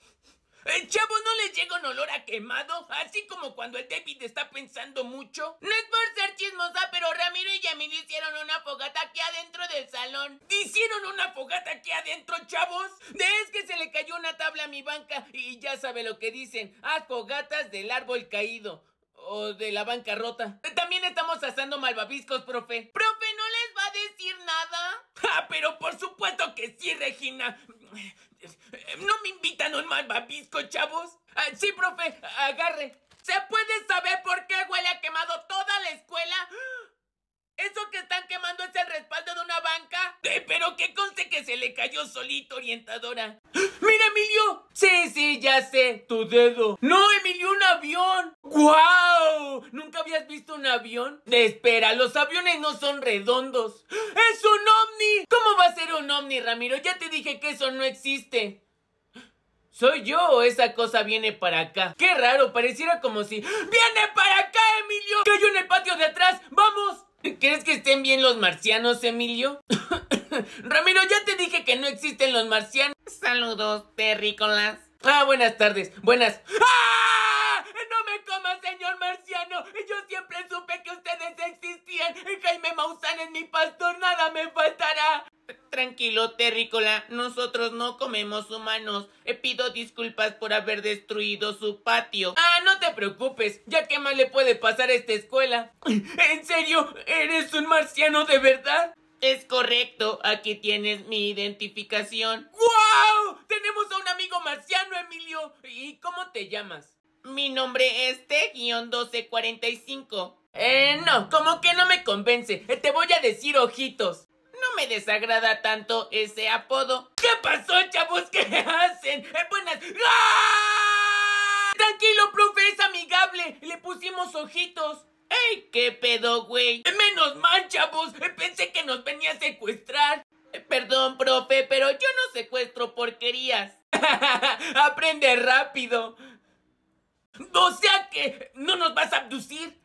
Eh, chavo, ¿no les llega un olor a quemado? Así como cuando el David está pensando mucho. No es por ser chismosa, pero Ramiro y Emilio hicieron una fogata aquí adentro del salón. ¿Hicieron una fogata aquí adentro, chavos? De es que se le cayó una tabla a mi banca y ya sabe lo que dicen. Haz fogatas del árbol caído. O de la banca rota. También estamos asando malvaviscos, profe. Profe, ¿no les va a decir nada? [LAUGHS] Ah, pero por supuesto que sí, Regina. ¿No me invitan a un malvavisco, chavos? Ah, sí, profe, agarre. ¿Se puede saber por qué huele a quemado toda la escuela? ¿Eso que están quemando es el respaldo de una banca? Eh, pero que conste que se le cayó solito, orientadora. ¡Mira, Emilio! Sí, sí, ya sé, tu dedo. ¡No, Emilio, un avión! ¡Guau! ¿Nunca habías visto un avión? Espera, los aviones no son redondos. ¡Es un ovni! ¿Cómo va a ser un ovni, Ramiro? Ya te dije que eso no existe. ¿Soy yo o esa cosa viene para acá? Qué raro, pareciera como si... ¡Viene para acá, Emilio! ¡Cayó en el patio de atrás! ¡Vamos! ¿Crees que estén bien los marcianos, Emilio? [COUGHS] Ramiro, ya te dije que no existen los marcianos. Saludos, terrícolas. Ah, buenas tardes. Buenas. ¡Ah! ¡No me comas, señor marciano! Yo siempre siempre supe que ustedes existían. Jaime Maussan es mi pastor, nada me faltará. Tranquilo, Terrícola, nosotros no comemos humanos. Eh, pido disculpas por haber destruido su patio. Ah, no te preocupes, ya que más le puede pasar a esta escuela. [LAUGHS] ¿En serio? ¿Eres un marciano de verdad? Es correcto, aquí tienes mi identificación. ¡Wow! Tenemos a un amigo marciano, Emilio. ¿Y cómo te llamas? Mi nombre es T-1245. Eh, no, como que no me convence. Eh, Te voy a decir ojitos. No me desagrada tanto ese apodo. ¿Qué pasó, chavos? ¿Qué hacen? Eh, buenas. ¡Ah! Tranquilo, profe, es amigable. Le pusimos ojitos. ¡Ey! ¿Qué pedo, güey? Eh, Menos mal, chavos. Eh, Pensé que nos venía a secuestrar. Eh, Perdón, profe, pero yo no secuestro porquerías. [LAUGHS] Aprende rápido. O sea que no nos vas a abducir.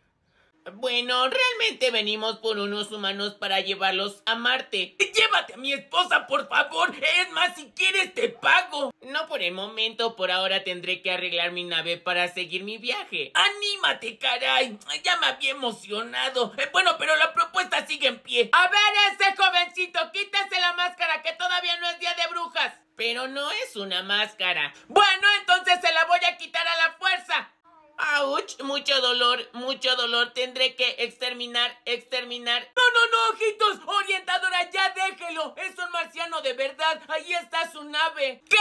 Bueno, realmente venimos por unos humanos para llevarlos a Marte. Llévate a mi esposa, por favor. Es más, si quieres te pago. No por el momento, por ahora tendré que arreglar mi nave para seguir mi viaje. Anímate, caray. Ya me había emocionado. Eh, Bueno, pero la propuesta sigue en pie. A ver, ese jovencito, quítese la máscara que todavía no es día de brujas. Pero no es una máscara. Bueno, entonces se la voy a quitar a la fuerza. ¡Auch! Mucho dolor, mucho dolor. Tendré que exterminar, exterminar. No, no, no, ojitos. Orientadora, ya déjelo. Es un marciano de verdad. Ahí está su nave. ¿Qué?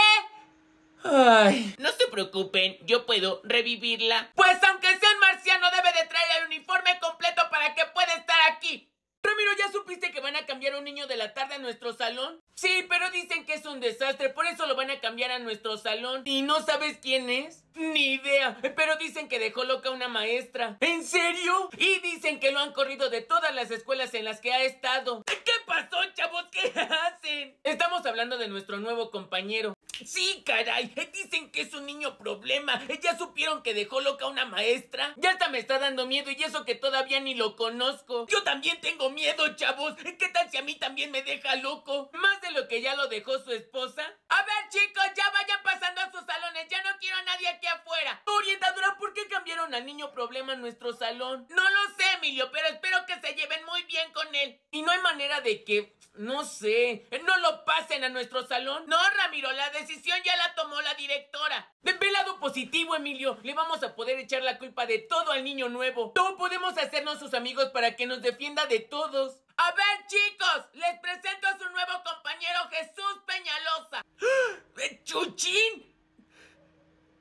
Ay. No se preocupen, yo puedo revivirla. Pues aunque sea un marciano, debe de traer el uniforme completo para que pueda estar aquí. Ramiro, ¿ya supiste que van a cambiar un niño de la tarde a nuestro salón? Sí, pero dicen que es un desastre, por eso lo van a cambiar a nuestro salón. ¿Y no sabes quién es? Ni idea, pero dicen que dejó loca una maestra. ¿En serio? Y dicen que lo han corrido de todas las escuelas en las que ha estado. ¿Qué pasó, chavos? ¿Qué [LAUGHS] hacen? Estamos hablando de nuestro nuevo compañero. Sí, caray, dicen que es un niño problema. ¿Ya supieron que dejó loca una maestra? Ya hasta me está dando miedo y eso que todavía ni lo conozco. Yo también tengo miedo, chavos. ¿Qué tal si a mí también me deja loco? Más de lo que ya lo dejó su esposa. A ver, chicos, ya vayan pasando a sus salones. Ya no quiero a nadie aquí afuera. Orientadora, ¿por qué cambiaron al niño problema en nuestro salón? No lo sé, Emilio, pero espero que se lleven muy bien con él. Y no hay manera de que, no sé, no lo pasen a nuestro salón. No, Ramiro, la decisión ya la tomó la directora. De lado positivo, Emilio. Le vamos a poder echar la culpa de todo al niño nuevo. No podemos hacernos sus amigos para que nos defienda de todos. A ver, chicos, les presento a su nuevo compañero Jesús Peñalosa. [GASPS] ¡Eh, ¡Chuchín!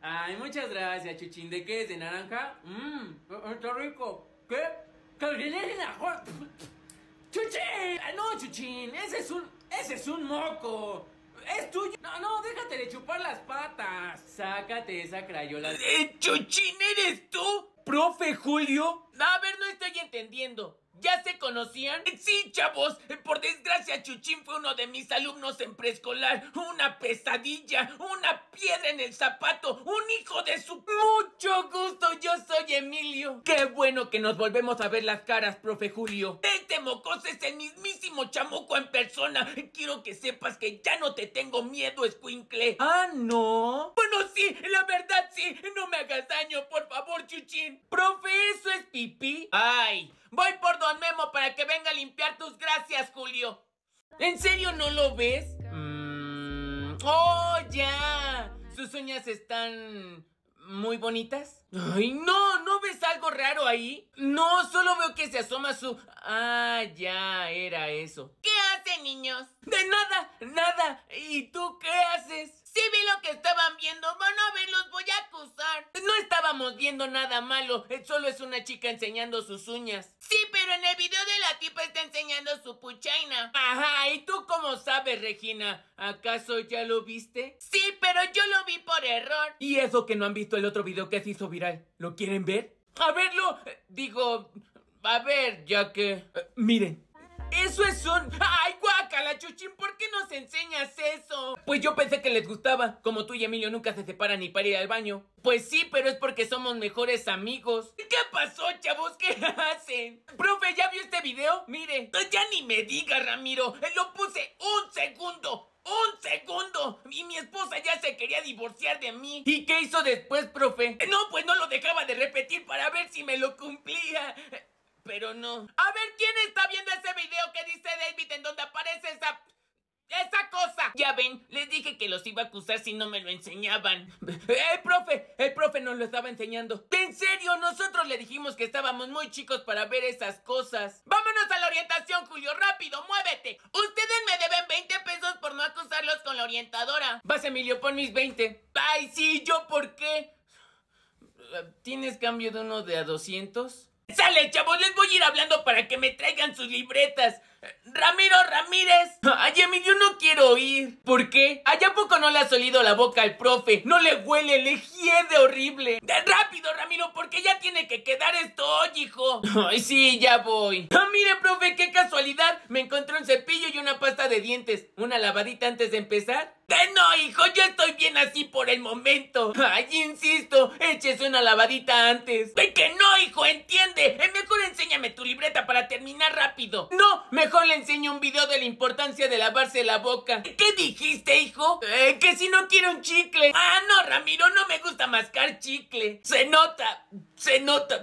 Ay, muchas gracias, Chuchín. ¿De qué? ¿De naranja? Mmm, está rico. ¿Qué? ¡Que viene la jo- ¡Chuchín! Ah, No, Chuchín, ese es un. ¡Ese es un moco! ¡Es tuyo! No, no, déjate de chupar las patas. Sácate esa crayola. Eh, ¡Chuchín, eres tú! ¿Profe Julio? A ver, no estoy entendiendo. ¿Ya se conocían? Sí, chavos. Por desgracia, Chuchín fue uno de mis alumnos en preescolar. Una pesadilla, una piedra en el zapato, un hijo de su... Mucho gusto, yo soy Emilio. Qué bueno que nos volvemos a ver las caras, profe Julio. Este mocoso es el mismísimo chamuco en persona. Quiero que sepas que ya no te tengo miedo, escuincle. Ah, ¿no? Bueno, sí, la verdad sí. No me hagas daño, por favor, Chuchín. Profe, ¿eso es pipí? Ay, voy por Don Memo para que venga a limpiar tus gracias, Julio. ¿En serio no lo ves? Mm, ¡Oh, ya! ¿Sus uñas están muy bonitas? Ay, no, ¿no ves algo raro ahí? No, solo veo que se asoma su... Ah, ya, era eso. ¿Qué hacen, niños? De nada, nada. ¿Y tú qué haces? Que estaban viendo. Van a ver, los voy a acusar. No estábamos viendo nada malo. eh, Solo es una chica enseñando sus uñas. Sí, pero en el video de la tipa está enseñando su puchaina. Ajá, ¿y tú cómo sabes, Regina? ¿Acaso ya lo viste? Sí, pero yo lo vi por error. ¿Y eso que no han visto el otro video que se hizo viral? ¿Lo quieren ver? A verlo. eh, Digo, a ver, ya que... eh, miren. Eso es un... ¡Ay, ¿Por qué nos enseñas eso? Pues yo pensé que les gustaba. Como tú y Emilio nunca se separan ni para ir al baño. Pues sí, pero es porque somos mejores amigos. ¿Qué pasó, chavos? ¿Qué [LAUGHS] hacen? Profe, ¿ya vio este video? Mire. Ya ni me diga, Ramiro. Lo puse un segundo. un segundo y mi esposa ya se quería divorciar de mí. ¿Y qué hizo después, profe? No, pues no lo dejaba de repetir para ver si me lo cumplía. Pero no. A ver, ¿quién está viendo ese video que dice David en donde aparece esa... ¡Esa cosa! Ya ven, les dije que los iba a acusar si no me lo enseñaban. ¡Eh, profe! El profe nos lo estaba enseñando. En serio, nosotros le dijimos que estábamos muy chicos para ver esas cosas. ¡Vámonos a la orientación, Julio! ¡Rápido, muévete! Ustedes me deben 20 pesos por no acusarlos con la orientadora. Vas, Emilio, pon mis 20. ¡Ay, sí! ¿Yo por qué? ¿Tienes cambio de uno de a 200? Sale, chavos, les voy a ir hablando para que me traigan sus libretas. Ramiro Ramírez. Ay, Emilio, no quiero oír. ¿Por qué? ¿Allá poco no le ha solido la boca al profe? No le huele, le hiede horrible. Rápido, Ramiro, porque ya tiene que quedar esto hoy, hijo. Ay, sí, ya voy. Ah, mire, profe, qué casualidad. Me encontré un cepillo y una pasta de dientes. ¿Una lavadita antes de empezar? De no, hijo, yo estoy bien así por el momento. Ay, insisto, échese una lavadita antes. De que no, hijo, entiende. Mejor enséñame tu libreta para terminar rápido. No, mejor le enseño un video de la importancia de lavarse la boca. ¿Qué dijiste, hijo? Eh, que si no quiero un chicle. Ah, no, Ramiro, no me gusta mascar chicle. Se nota, se nota.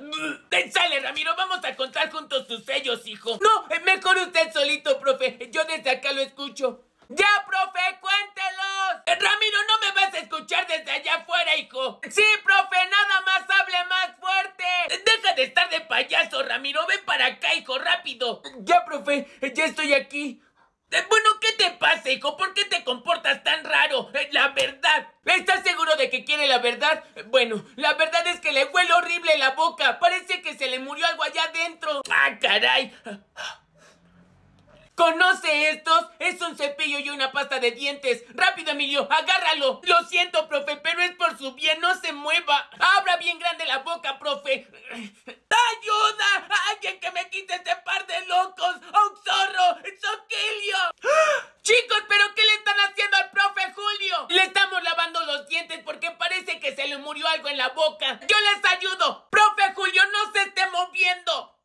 Sale, Ramiro, vamos a contar juntos tus sellos, hijo. No, eh, mejor usted solito, profe. Yo desde acá lo escucho. ¡Ya, profe! ¡Cuéntelos! Ramiro, no me vas a escuchar desde allá afuera, hijo. Sí, profe, nada más hable más fuerte. Deja de estar de payaso, Ramiro. Ven para acá, hijo, rápido. Ya, profe, ya estoy aquí. Eh, bueno, ¿qué te pasa, hijo? ¿Por qué te comportas tan raro? Eh, la verdad. ¿Estás seguro de que quiere la verdad? Bueno, la verdad es que le huele horrible la boca. Parece que se le murió algo allá adentro. ¡Ah, caray! ¿Conoce estos? Es un cepillo y una pasta de dientes. Rápido, Emilio, agárralo. Lo siento, profe, pero es por su bien, no se mueva. Abra bien grande la boca, profe. ¡Ayuda! ¡Alguien que me quite este par de locos! ¡Auxorro! ¡Soquilio! Chicos, ¿pero qué le están haciendo al profe Julio? Le estamos lavando los dientes porque parece que se le murió algo en la boca. Yo les ayudo. Profe Julio, no se esté moviendo.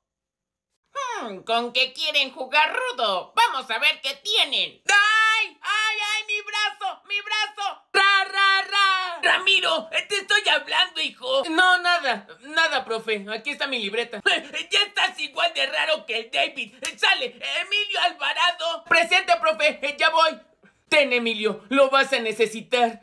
Hmm, ¿Con qué quieren jugar rudo? Vamos a ver qué tienen. ¡Ay! ¡Ay, ay! ¡Mi brazo! ¡Mi brazo! ¡Ra, ra, ra! Ramiro, te estoy hablando, hijo. No, nada. Nada, profe. Aquí está mi libreta. [LAUGHS] Ya estás igual de raro que el David. Sale, Emilio Alvarado. Presente, profe. Ya voy. Ten, Emilio. Lo vas a necesitar.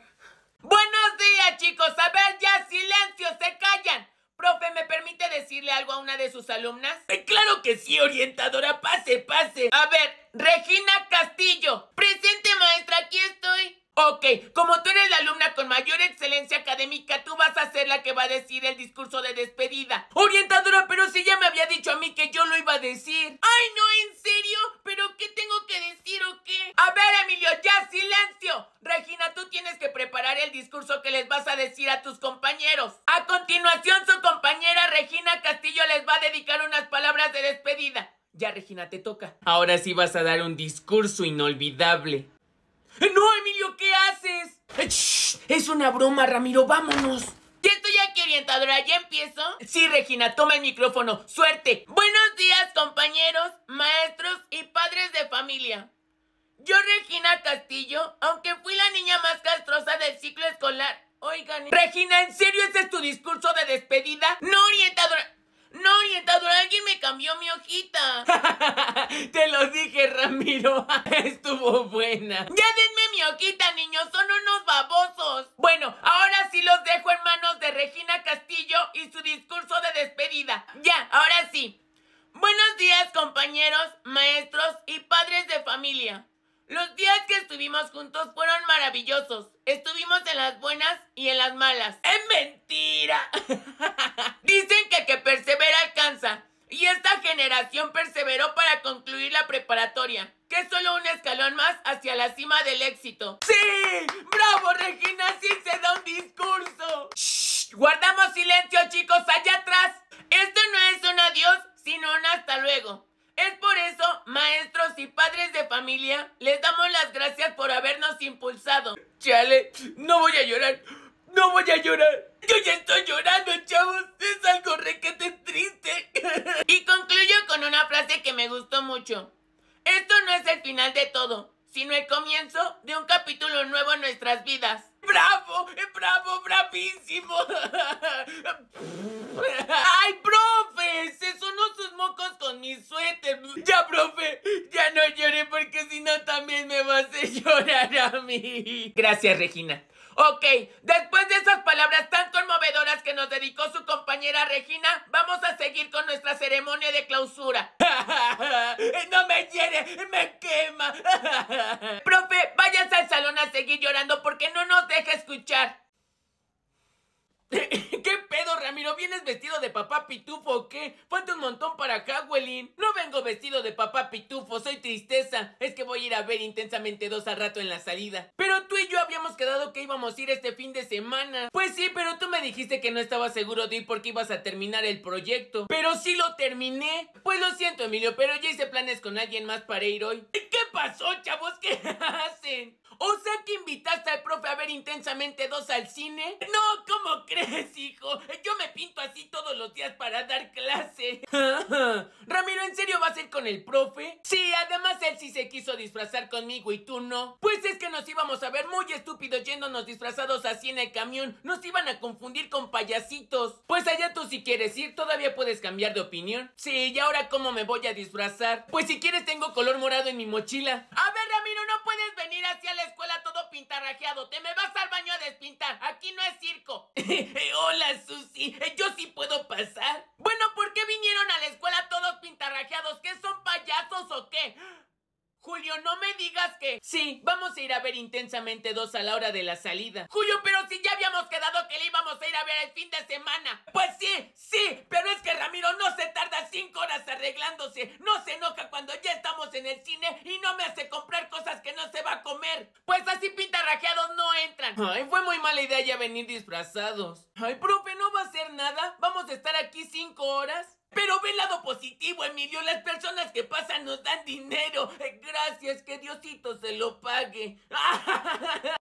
Buenos días, chicos. A ver, ya silencio. Se callan. Profe, ¿me permite decirle algo a una de sus alumnas? Eh, claro que sí, orientadora. Pase, pase. A ver, Regina Castillo. Presente, maestra, aquí estoy. Ok, como tú eres la alumna con mayor excelencia académica, tú vas a ser la que va a decir el discurso de despedida. Orientadora, pero si ya me había dicho a mí que yo lo iba a decir. Ay, no, ¿en serio? ¿Pero qué tengo que decir o qué? A ver, Emilio, ya silencio. Regina, tú tienes que preparar el discurso que les vas a decir a tus compañeros. A continuación, su compañera Regina Castillo les va a dedicar unas palabras de despedida. Ya, Regina, te toca. Ahora sí vas a dar un discurso inolvidable. ¡No, Emilio! ¿Qué haces? ¡Shh! Es una broma, Ramiro. ¡Vámonos! Ya estoy aquí, orientadora. ¿Ya empiezo? Sí, Regina, toma el micrófono. ¡Suerte! Buenos días, compañeros, maestros y padres de familia. Yo, Regina Castillo, aunque fui la niña más castrosa del ciclo escolar. Oigan. Regina, ¿en serio ese es tu discurso de despedida? No, orientadora. No, orientadora, alguien me cambió mi hojita. [LAUGHS] Te lo dije, Ramiro. [LAUGHS] Estuvo buena. Ya denme mi hojita, niños, son unos babosos. Bueno, ahora sí los dejo en manos de Regina Castillo y su discurso de despedida. Ya, ahora sí. Buenos días, compañeros, maestros y padres de familia. Los días que estuvimos juntos fueron maravillosos. Estuvimos en las buenas y en las malas. ¡Es mentira! [LAUGHS] Dicen que que persevera alcanza. Y esta generación perseveró para concluir la preparatoria, que es solo un escalón más hacia la cima del éxito. ¡Sí! ¡Bravo, Regina! ¡Sí se da un discurso! ¡Shh! Guardamos silencio, chicos, allá atrás. Esto no es un adiós, sino un hasta luego. Es por eso, maestros y padres de familia, les damos las gracias por habernos impulsado. Chale, no voy a llorar. No voy a llorar. Yo ya estoy llorando, chavos. Es algo requete triste. [LAUGHS] Y concluyo con una frase que me gustó mucho. Esto no es el final de todo, sino el comienzo de un capítulo nuevo en nuestras vidas. ¡Bravo! ¡Bravo! ¡Bravísimo! [LAUGHS] ¡Ay, profe! Se sonó sus mocos con mi suéter. Ya, profe, ya no llore porque si no también me vas a [LAUGHS] llorar a mí. Gracias, Regina. Ok, después de esas palabras tan conmovedoras que nos dedicó su compañera Regina, vamos a seguir con nuestra ceremonia de clausura. [LAUGHS] ¡No me hiere! ¡Me quema! [LAUGHS] Profe, váyase al salón a seguir llorando porque no nos deja escuchar. [LAUGHS] ¿Qué pedo, Ramiro? ¿Vienes vestido de papá pitufo o qué? Falta un montón para Halloween. No vengo vestido de papá pitufo, soy tristeza. Es que voy a ir a ver intensamente dos al rato en la salida. Pero tú y yo habíamos quedado que íbamos a ir este fin de semana. Pues sí, pero tú me dijiste que no estabas seguro de ir porque ibas a terminar el proyecto. Pero sí lo terminé. Pues lo siento, Emilio, pero ya hice planes con alguien más para ir hoy. ¿Qué pasó, chavos? ¿Qué [LAUGHS] hacen? O sea que invitaste al profe a ver intensamente dos al cine. No, ¿cómo crees, hijo? Yo me pinto así todos los días para dar clase. [LAUGHS] Ramiro, ¿en serio vas a ir con el profe? Sí, además él sí se quiso disfrazar conmigo y tú no. Pues es que nos íbamos a ver muy estúpidos yéndonos disfrazados así en el camión. Nos iban a confundir con payasitos. Pues allá tú si quieres ir, todavía puedes cambiar de opinión. Sí, ¿y ahora cómo me voy a disfrazar? Pues si quieres tengo color morado en mi mochila. A ver, Ramiro, no puedes venir hacia la escuela todo pintarrajeado. Te me vas al baño a despintar. Aquí no es circo. [LAUGHS] Hola, Susi. Yo sí puedo pasar. Bueno, ¿por qué vinieron a la escuela todos pintarrajeados? ¿Qué son payasos o qué? Julio, no me digas que... Sí, vamos a ir a ver intensamente dos a la hora de la salida. Julio, pero si ya habíamos quedado que le íbamos a ir a ver el fin de semana. Pues sí, sí, pero es que Ramiro no se tarda cinco horas arreglándose. No se enoja cuando ya estamos en el cine y no me hace comprar cosas que no se va a comer. Pues así pintarrajeados no entran. Ay, fue muy mala idea ya venir disfrazados. Ay, profe, ¿no va a hacer nada? ¿Vamos a estar aquí cinco horas? Pero ve el lado positivo, Emilio. Las personas que pasan nos dan dinero. Gracias, que Diosito se lo pague. [LAUGHS]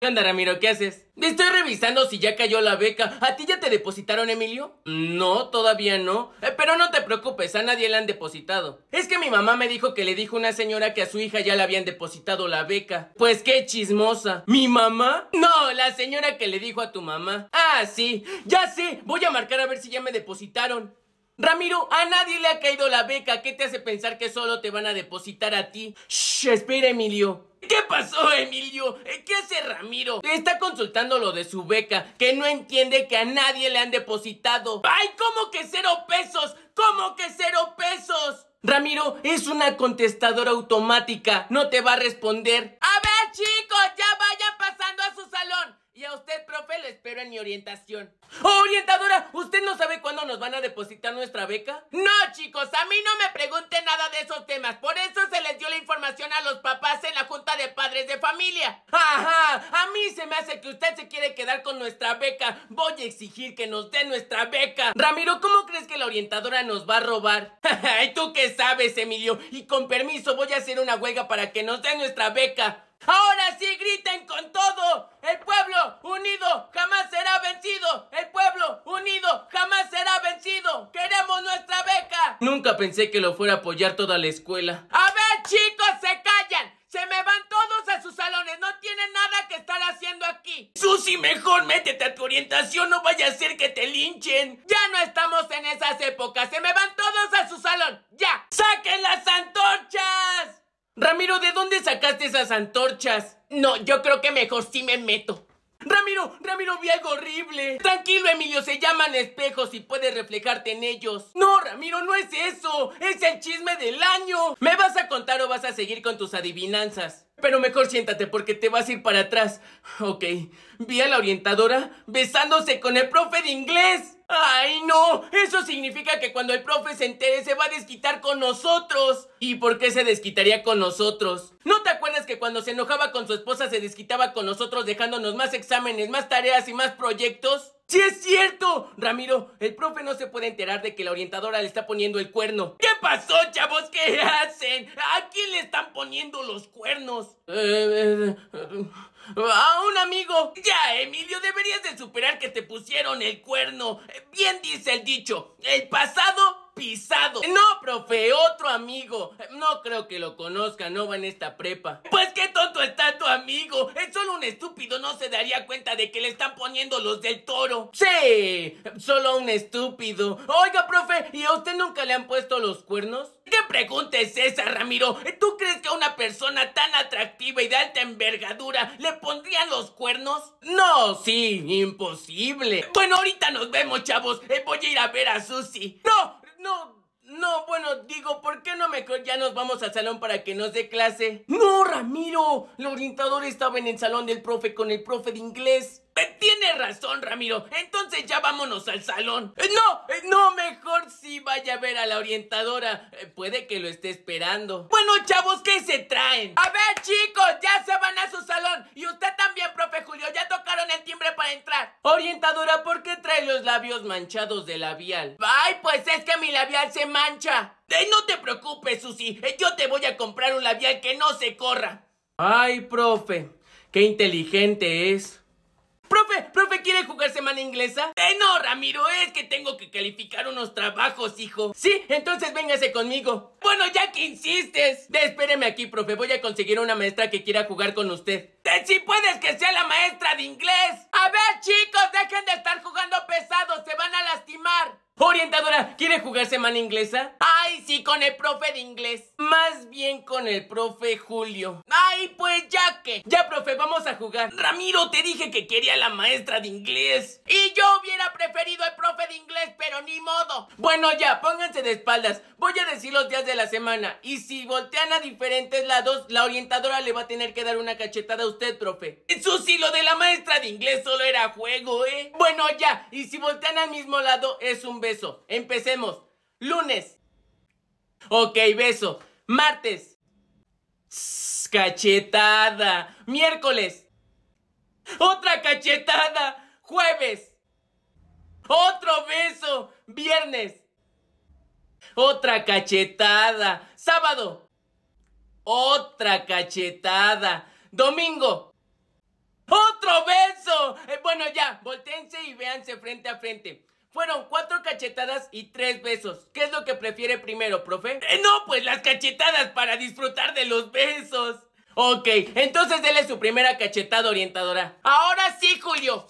¿Qué onda, Ramiro? ¿Qué haces? Estoy revisando si ya cayó la beca. ¿A ti ya te depositaron, Emilio? No, todavía no. Eh, pero no te preocupes, a nadie le han depositado. Es que mi mamá me dijo que le dijo una señora que a su hija ya le habían depositado la beca. Pues qué chismosa. ¿Mi mamá? No, la señora que le dijo a tu mamá. Ah, sí. Ya sé. Voy a marcar a ver si ya me depositaron. Ramiro, a nadie le ha caído la beca. ¿Qué te hace pensar que solo te van a depositar a ti? Shh, espera, Emilio. ¿Qué pasó, Emilio? Eh, ¿Qué hace Ramiro? Está consultando lo de su beca, que no entiende que a nadie le han depositado. ¡Ay, cómo que cero pesos! ¿Cómo que cero pesos? Ramiro, es una contestadora automática. No te va a responder. A ver, chicos, ya vayan pasando a su salón. Y a usted, profe, le espero en mi orientación. ¡Oh, orientadora! ¿Usted no sabe cuándo nos van a depositar nuestra beca? No, chicos, a mí no me pregunten nada de esos temas. Por eso se les dio la información a los papás en la junta de padres de familia. ¡Ajá! A mí se me hace que usted se quiere quedar con nuestra beca. Voy a exigir que nos dé nuestra beca. Ramiro, ¿cómo crees que la orientadora nos va a robar? [LAUGHS] ¿Y tú qué sabes, Emilio? Y con permiso, voy a hacer una huelga para que nos dé nuestra beca. Ahora sí griten con todo. El pueblo unido jamás será vencido. El pueblo unido jamás será vencido. Queremos nuestra beca. Nunca pensé que lo fuera a apoyar toda la escuela. A ver, chicos, se callan. Se me van todos a sus salones. No tienen nada que estar haciendo aquí. Susi, mejor métete a tu orientación. No vaya a ser que te linchen. Ya no estamos en esas épocas. Se me van todos a su salón. Ya. ¡Saquen las antorchas! Ramiro, ¿de dónde sacaste esas antorchas? No, yo creo que mejor sí me meto. Ramiro, Ramiro, vi algo horrible. Tranquilo, Emilio, se llaman espejos y puedes reflejarte en ellos. No, Ramiro, no es eso. Es el chisme del año. ¿Me vas a contar o vas a seguir con tus adivinanzas? Pero mejor siéntate porque te vas a ir para atrás. Ok, vi a la orientadora besándose con el profe de inglés. ¡Ay, no! Eso significa que cuando el profe se entere se va a desquitar con nosotros. ¿Y por qué se desquitaría con nosotros? ¿No te acuerdas que cuando se enojaba con su esposa se desquitaba con nosotros dejándonos más exámenes, más tareas y más proyectos? ¡Sí es cierto! Ramiro, el profe no se puede enterar de que la orientadora le está poniendo el cuerno. ¿Qué pasó, chavos? ¿Qué hacen? ¿A quién le están poniendo los cuernos? Eh, eh, a un amigo. Ya, Emilio, deberías de superar que te pusieron el cuerno. Bien dice el dicho, el pasado No, profe, otro amigo. No creo que lo conozca, no va en esta prepa. Pues qué tonto está tu amigo. Es solo un estúpido, no se daría cuenta de que le están poniendo los del toro. Sí, solo un estúpido. Oiga, profe, ¿y a usted nunca le han puesto los cuernos? ¿Qué pregunta es esa, Ramiro? ¿Tú crees que a una persona tan atractiva y de alta envergadura le pondrían los cuernos? No, sí, imposible. Bueno, ahorita nos vemos, chavos. Eh, voy a ir a ver a Susi. No, no, no, bueno, digo, ¿por qué no mejor ya nos vamos al salón para que nos dé clase? No, Ramiro, el orientador estaba en el salón del profe con el profe de inglés. Eh, Tiene razón, Ramiro. Entonces ya vámonos al salón. Eh, No, eh, no, mejor sí vaya a ver a la orientadora. Puede que lo esté esperando. Bueno, chavos, ¿qué se traen? A ver, chicos, ya se van a su salón. Y usted también, profe Julio, ya tocaron el timbre para entrar. Orientadora, ¿por qué trae los labios manchados de labial? Ay, pues es que mi labial se mancha. No te preocupes, Susi. Yo te voy a comprar un labial que no se corra. Ay, profe, qué inteligente es. Profe, profe, ¿quiere jugar semana inglesa? Eh, no, Ramiro, es que tengo que calificar unos trabajos, hijo. Sí, entonces véngase conmigo. Bueno, ya que insistes. De, espéreme aquí, profe, voy a conseguir una maestra que quiera jugar con usted. Eh, si puedes que sea la maestra de inglés. A ver, chicos, dejen de estar jugando pesados, se van a lastimar. Orientadora, ¿quiere jugar semana inglesa? Ay, sí, con el profe de inglés. Más bien con el profe Julio. Ay, pues ya que. Ya, profe, vamos a jugar. Ramiro, te dije que quería la maestra de inglés. Y yo hubiera preferido el profe de inglés, pero ni modo. Bueno, ya, pónganse de espaldas. Voy a decir los días de la semana. Y si voltean a diferentes lados, la orientadora le va a tener que dar una cachetada a usted, profe. Susi, lo de la maestra de inglés solo era juego, ¿eh? Bueno, ya. Y si voltean al mismo lado, es un beso. Empecemos. Lunes. Ok, beso. Martes. Cachetada. Miércoles. Otra cachetada. Jueves. Otro beso. Viernes. Otra cachetada. Sábado. Otra cachetada. Domingo. ¡Otro beso! Eh, bueno, ya, voltéense y véanse frente a frente. Fueron cuatro cachetadas y tres besos. ¿Qué es lo que prefiere primero, profe? Eh, no, pues las cachetadas para disfrutar de los besos. Ok, entonces dele su primera cachetada orientadora. Ahora sí, Julio.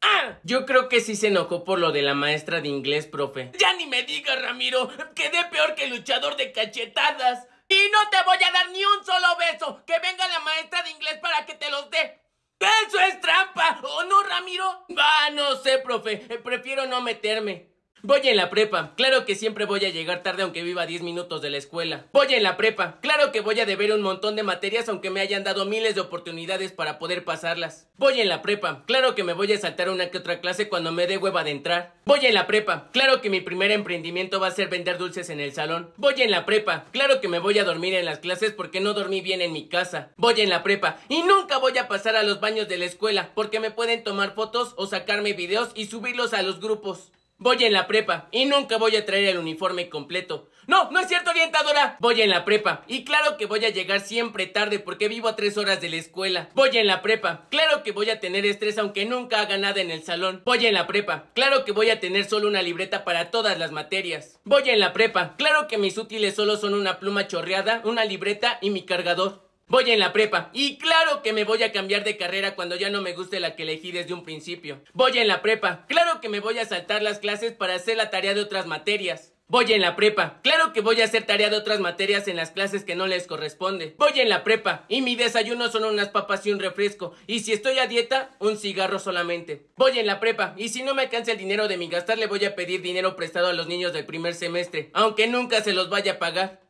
Ah, yo creo que sí se enojó por lo de la maestra de inglés, profe. Ya ni me digas, Ramiro. Quedé peor que luchador de cachetadas. Y no te voy a dar ni un solo beso. Que venga la maestra de inglés para que te los dé. ¡Eso es trampa! ¿O no, Ramiro? Ah, no sé, profe. Eh, Prefiero no meterme. Voy en la prepa. Claro que siempre voy a llegar tarde aunque viva 10 minutos de la escuela. Voy en la prepa. Claro que voy a deber un montón de materias aunque me hayan dado miles de oportunidades para poder pasarlas. Voy en la prepa. Claro que me voy a saltar una que otra clase cuando me dé hueva de entrar. Voy en la prepa. Claro que mi primer emprendimiento va a ser vender dulces en el salón. Voy en la prepa. Claro que me voy a dormir en las clases porque no dormí bien en mi casa. Voy en la prepa. Y nunca voy a pasar a los baños de la escuela porque me pueden tomar fotos o sacarme videos y subirlos a los grupos. Voy en la prepa y nunca voy a traer el uniforme completo. No, no es cierto, orientadora. Voy en la prepa y claro que voy a llegar siempre tarde porque vivo a tres horas de la escuela. Voy en la prepa. Claro que voy a tener estrés aunque nunca haga nada en el salón. Voy en la prepa. Claro que voy a tener solo una libreta para todas las materias. Voy en la prepa. Claro que mis útiles solo son una pluma chorreada, una libreta y mi cargador. Voy en la prepa. Y claro que me voy a cambiar de carrera cuando ya no me guste la que elegí desde un principio. Voy en la prepa. Claro que me voy a saltar las clases para hacer la tarea de otras materias. Voy en la prepa. Claro que voy a hacer tarea de otras materias en las clases que no les corresponde. Voy en la prepa. Y mi desayuno son unas papas y un refresco. Y si estoy a dieta, un cigarro solamente. Voy en la prepa. Y si no me alcanza el dinero de mi gastar, le voy a pedir dinero prestado a los niños del primer semestre. Aunque nunca se los vaya a pagar.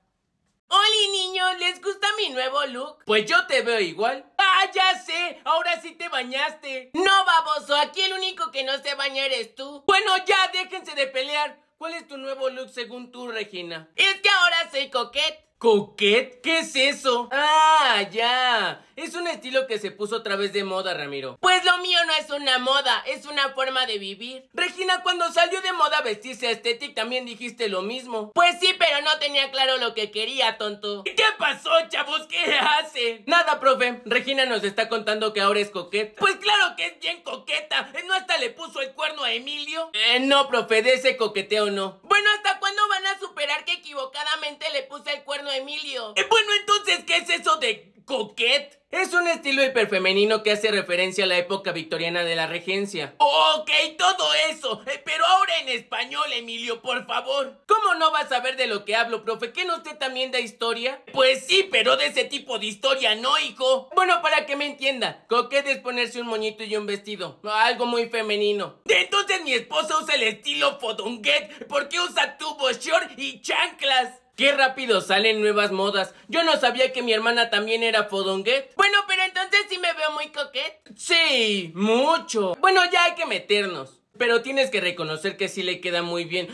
Oli, niños, ¿les gusta mi nuevo look? Pues yo te veo igual. ¡Ah, ya sé! Ahora sí te bañaste. No, baboso, aquí el único que no se baña eres tú. Bueno, ya, déjense de pelear. ¿Cuál es tu nuevo look según tú, Regina? Es que ahora soy coquette. ¿Coquet? ¿Qué es eso? Ah, ya. Es un estilo que se puso otra vez de moda, Ramiro. Pues lo mío no es una moda, es una forma de vivir. Regina, cuando salió de moda vestirse estética también dijiste lo mismo. Pues sí, pero no tenía claro lo que quería, tonto. ¿Qué pasó, chavos? ¿Qué hacen? Nada, profe. Regina nos está contando que ahora es coqueta. Pues claro que es bien coqueta. ¿No hasta le puso el cuerno a Emilio? Eh, no, profe, de ese coqueteo no. Bueno, ¿hasta cuándo van a superar que equivocadamente le puse el cuerno Emilio? Eh, bueno, entonces, ¿qué es eso de coquet? Es un estilo hiperfemenino que hace referencia a la época victoriana de la regencia. Ok, todo eso. Eh, pero ahora en español, Emilio, por favor. ¿Cómo no vas a ver de lo que hablo, profe? ¿Que no usted también da historia? Pues sí, pero de ese tipo de historia no, hijo. Bueno, para que me entienda, coquet es ponerse un moñito y un vestido. Algo muy femenino. Entonces mi esposa usa el estilo fodonguet porque usa tubo short y chanclas. ¡Qué rápido salen nuevas modas! Yo no sabía que mi hermana también era fodonguet. Bueno, pero entonces sí me veo muy coquet. Sí, mucho. Bueno, ya hay que meternos. Pero tienes que reconocer que sí le queda muy bien.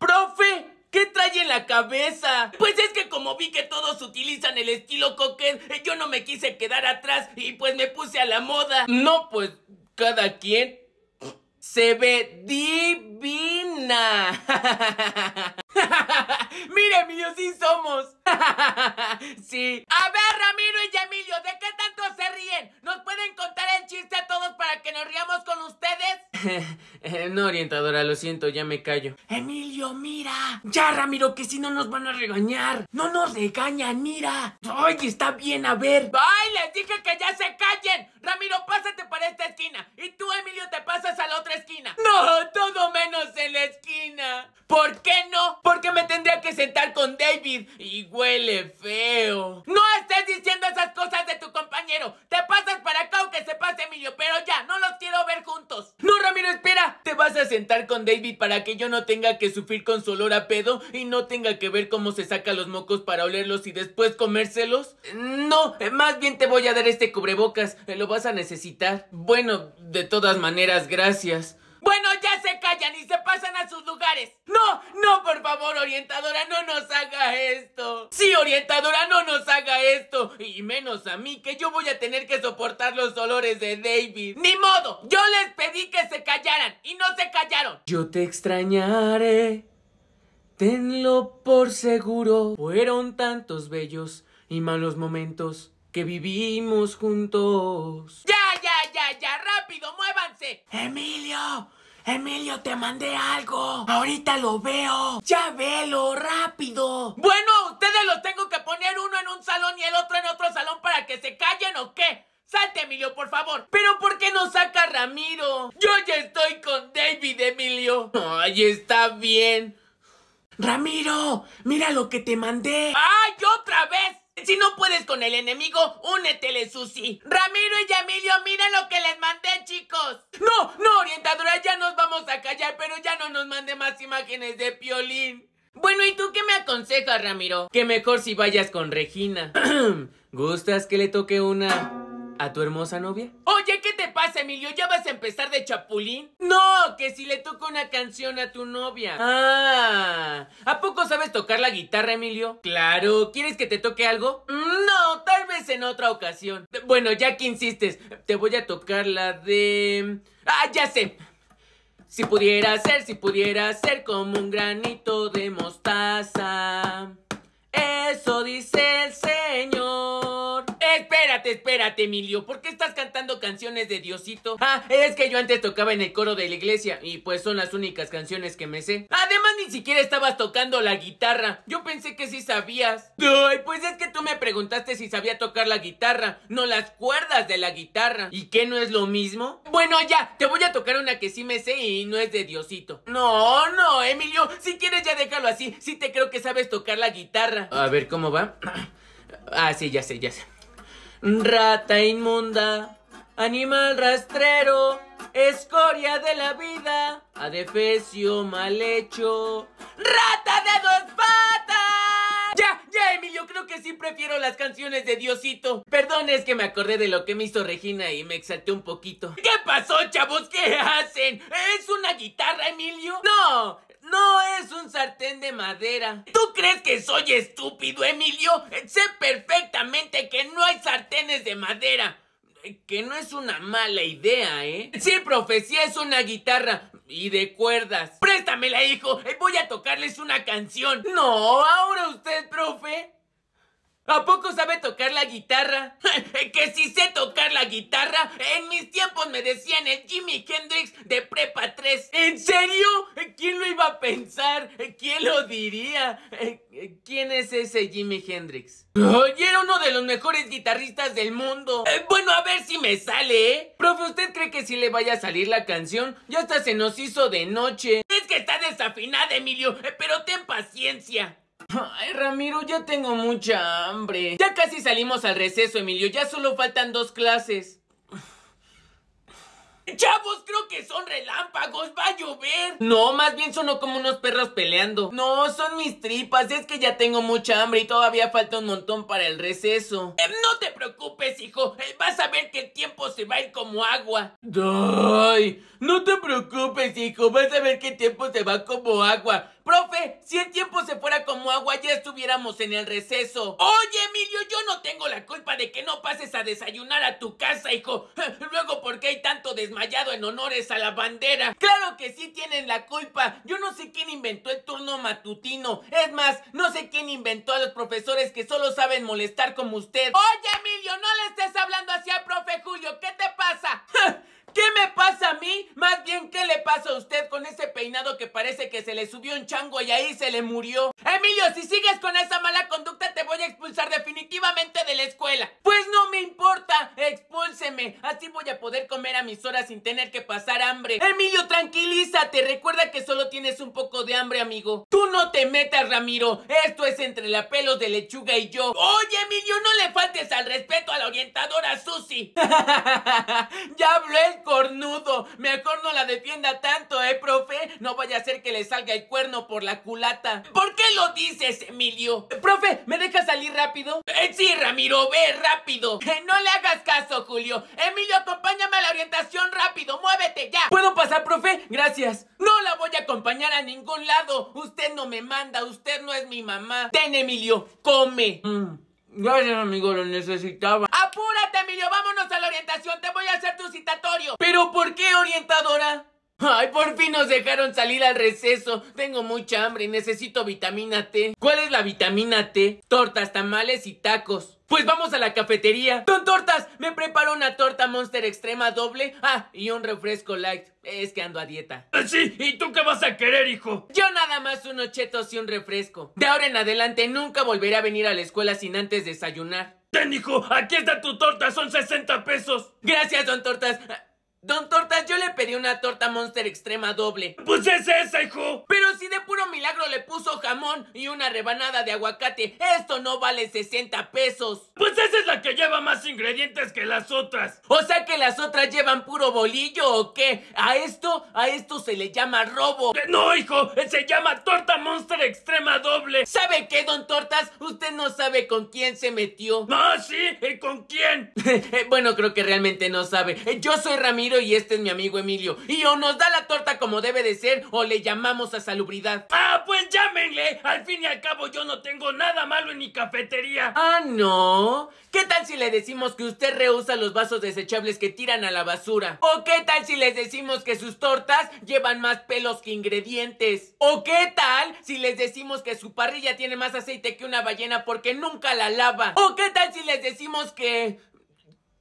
¡Profe! ¿Qué trae en la cabeza? Pues es que como vi que todos utilizan el estilo coquet, yo no me quise quedar atrás y pues me puse a la moda. No, pues cada quien se ve divina. [LAUGHS] Mira, Emilio, sí somos. [LAUGHS] sí. A ver, Ramiro y Emilio, ¿de qué tanto se ríen? ¿Nos pueden contar el chiste a todos para que nos riamos con ustedes? [LAUGHS] no, orientadora, lo siento, ya me callo. Emilio, mira. Ya, Ramiro, que si no nos van a regañar. No nos regañan, mira. Ay, está bien, a ver. ¡Ay, les dije que ya se callen! Ramiro, pásate para esta esquina. Y tú, Emilio, te pasas a la otra esquina. No, todo menos en la esquina. ¿Por qué no? Porque me tendría que sentar con David y huele feo. No estés diciendo esas cosas de tu compañero. Te pasas para acá o que se pase Emilio, pero ya, no los quiero ver juntos. No, Ramiro, espera. ¿Te vas a sentar con David para que yo no tenga que sufrir con su olor a pedo y no tenga que ver cómo se saca los mocos para olerlos y después comérselos? No, más bien te voy a dar este cubrebocas. Lo vas a necesitar. Bueno, de todas maneras, gracias. Bueno, ya callan y se pasan a sus lugares. No, no, por favor, orientadora, no nos haga esto. Sí, orientadora, no nos haga esto. Y menos a mí, que yo voy a tener que soportar los dolores de David. Ni modo, yo les pedí que se callaran y no se callaron. Yo te extrañaré. Tenlo por seguro. Fueron tantos bellos y malos momentos que vivimos juntos. Ya, ya, ya, ya, rápido, muévanse. Emilio, Emilio, te mandé algo. Ahorita lo veo. Ya velo, rápido. Bueno, ustedes los tengo que poner uno en un salón y el otro en otro salón para que se callen o qué. Salte, Emilio, por favor. Pero ¿por qué no saca Ramiro? Yo ya estoy con David, Emilio. Ay, está bien. Ramiro, mira lo que te mandé. ¡Ay, otra vez! Si no puedes con el enemigo, únetele, Susi. Ramiro y Emilio, miren lo que les mandé, chicos. No, no, orientadora, ya nos vamos a callar, pero ya no nos mande más imágenes de Piolín. Bueno, ¿y tú qué me aconsejas, Ramiro? Que mejor si vayas con Regina. [CLEARS THROAT] ¿Gustas que le toque una a tu hermosa novia? Oye, ¿qué pasa, Emilio? ¿Ya vas a empezar de chapulín? No, que si le toco una canción a tu novia. Ah, ¿a poco sabes tocar la guitarra, Emilio? Claro, ¿quieres que te toque algo? No, tal vez en otra ocasión. Bueno, ya que insistes, te voy a tocar la de... Ah, ya sé. Si pudiera ser, si pudiera ser como un granito de mostaza. Eso dice el Señor. Espérate, espérate, Emilio. ¿Por qué estás cantando canciones de Diosito? Ah, es que yo antes tocaba en el coro de la iglesia y pues son las únicas canciones que me sé. Además, ni siquiera estabas tocando la guitarra. Yo pensé que sí sabías. Ay, pues es que tú me preguntaste si sabía tocar la guitarra, no las cuerdas de la guitarra. ¿Y qué no es lo mismo? Bueno, ya, te voy a tocar una que sí me sé y no es de Diosito. No, no, Emilio, si quieres ya déjalo así. Sí te creo que sabes tocar la guitarra. A ver, ¿cómo va? [CLEARS THROAT] Ah, sí, ya sé, ya sé. Rata inmunda, animal rastrero, escoria de la vida, adefesio mal hecho, ¡Rata de dos patas! Ya, ya, Emilio, creo que sí prefiero las canciones de Diosito. Perdón, es que me acordé de lo que me hizo Regina y me exalté un poquito. ¿Qué pasó, chavos? ¿Qué hacen? ¿Es una guitarra, Emilio? No, No es un sartén de madera. ¿Tú crees que soy estúpido, Emilio? Sé perfectamente que no hay sartenes de madera. Que no es una mala idea, ¿eh? Sí, profe, sí es una guitarra. Y de cuerdas. Préstamela, hijo. Voy a tocarles una canción. No, ahora usted, profe. ¿A poco sabe tocar la guitarra? [LAUGHS] que si sé tocar la guitarra, en mis tiempos me decían el Jimi Hendrix de Prepa 3. ¿En serio? ¿Quién lo iba a pensar? ¿Quién lo diría? ¿Quién es ese Jimi Hendrix? Oye, era uno de los mejores guitarristas del mundo. Eh, bueno, a ver si me sale, ¿eh? Profe, ¿usted cree que si le vaya a salir la canción? Ya hasta se nos hizo de noche. Es que está desafinada, Emilio, eh, pero ten paciencia. Ay, Ramiro, ya tengo mucha hambre. Ya casi salimos al receso, Emilio. Ya solo faltan dos clases. Chavos, creo que son relámpagos, va a llover. No, más bien sonó como unos perros peleando. No, son mis tripas, es que ya tengo mucha hambre y todavía falta un montón para el receso. Eh, no te preocupes, hijo, eh, vas a ver que el tiempo se va a ir como agua. Ay, no te preocupes, hijo, vas a ver que el tiempo se va como agua. Profe, si el tiempo se fuera como agua, ya estuviéramos en el receso. Oye, Emilio, yo no tengo la culpa de que no pases a desayunar a tu casa, hijo. [LAUGHS] Luego, ¿por qué hay tanto desmayado en honores a la bandera? Claro que sí tienen la culpa. Yo no sé quién inventó el turno matutino. Es más, no sé quién inventó a los profesores que solo saben molestar como usted. Oye, Emilio, no le estés hablando así al profe Julio. ¿Qué te pasa? [LAUGHS] ¿Qué me pasa a mí? Más bien, ¿qué le pasa a usted con ese peinado que parece que se le subió un chango y ahí se le murió? Emilio, si sigues con esa mala conducta te voy a expulsar definitivamente de la escuela. Pues no me importa, expúlseme. Así voy a poder comer a mis horas sin tener que pasar hambre. Emilio, tranquilízate. Recuerda que solo tienes un poco de hambre, amigo. Tú no te metas, Ramiro. Esto es entre la pelos de lechuga y yo. Oye, Emilio, no le faltes al respeto a la orientadora Susi. [LAUGHS] ya hablé cornudo. Mejor no la defienda tanto, ¿eh, profe? No vaya a ser que le salga el cuerno por la culata. ¿Por qué lo dices, Emilio? profe, ¿me deja salir rápido? Eh, sí, Ramiro, ve rápido. Eh, no le hagas caso, Julio. Emilio, acompáñame a la orientación rápido. Muévete ya. ¿Puedo pasar, profe? Gracias. No la voy a acompañar a ningún lado. Usted no me manda. Usted no es mi mamá. Ten, Emilio. Come. Mm. Gracias, amigo, lo necesitaba. ¡Apúrate, Emilio! ¡Vámonos a la orientación! ¡Te voy a hacer tu citatorio! ¿Pero por qué, orientadora? Ay, por fin nos dejaron salir al receso. Tengo mucha hambre y necesito vitamina T. ¿Cuál es la vitamina T? Tortas, tamales y tacos. Pues vamos a la cafetería. Don Tortas, me preparo una torta Monster Extrema doble. Ah, y un refresco light. Es que ando a dieta. Ah, sí, ¿y tú qué vas a querer, hijo? Yo nada más unos chetos y un refresco. De ahora en adelante nunca volveré a venir a la escuela sin antes desayunar. Ten, hijo, aquí está tu torta, son 60 pesos. Gracias, don Tortas. Don Tortas, yo le pedí una torta Monster Extrema doble. Pues es esa, hijo. Pero si de puro milagro le puso jamón y una rebanada de aguacate, esto no vale 60 pesos. Pues esa es la que lleva más ingredientes que las otras. O sea que las otras llevan puro bolillo o qué? A esto, a esto se le llama robo. Eh, no, hijo, se llama torta Monster Extrema doble. ¿Sabe qué, don Tortas? Usted no sabe con quién se metió. Ah, sí, ¿y con quién? [LAUGHS] bueno, creo que realmente no sabe. Yo soy Ramiro y este es mi amigo Emilio. Y o nos da la torta como debe de ser o le llamamos a salubridad. Ah, pues llámenle. Al fin y al cabo yo no tengo nada malo en mi cafetería. Ah, no. ¿Qué tal si le decimos que usted rehúsa los vasos desechables que tiran a la basura? ¿O qué tal si les decimos que sus tortas llevan más pelos que ingredientes? ¿O qué tal si les decimos que su parrilla tiene más aceite que una ballena porque nunca la lava? ¿O qué tal si les decimos que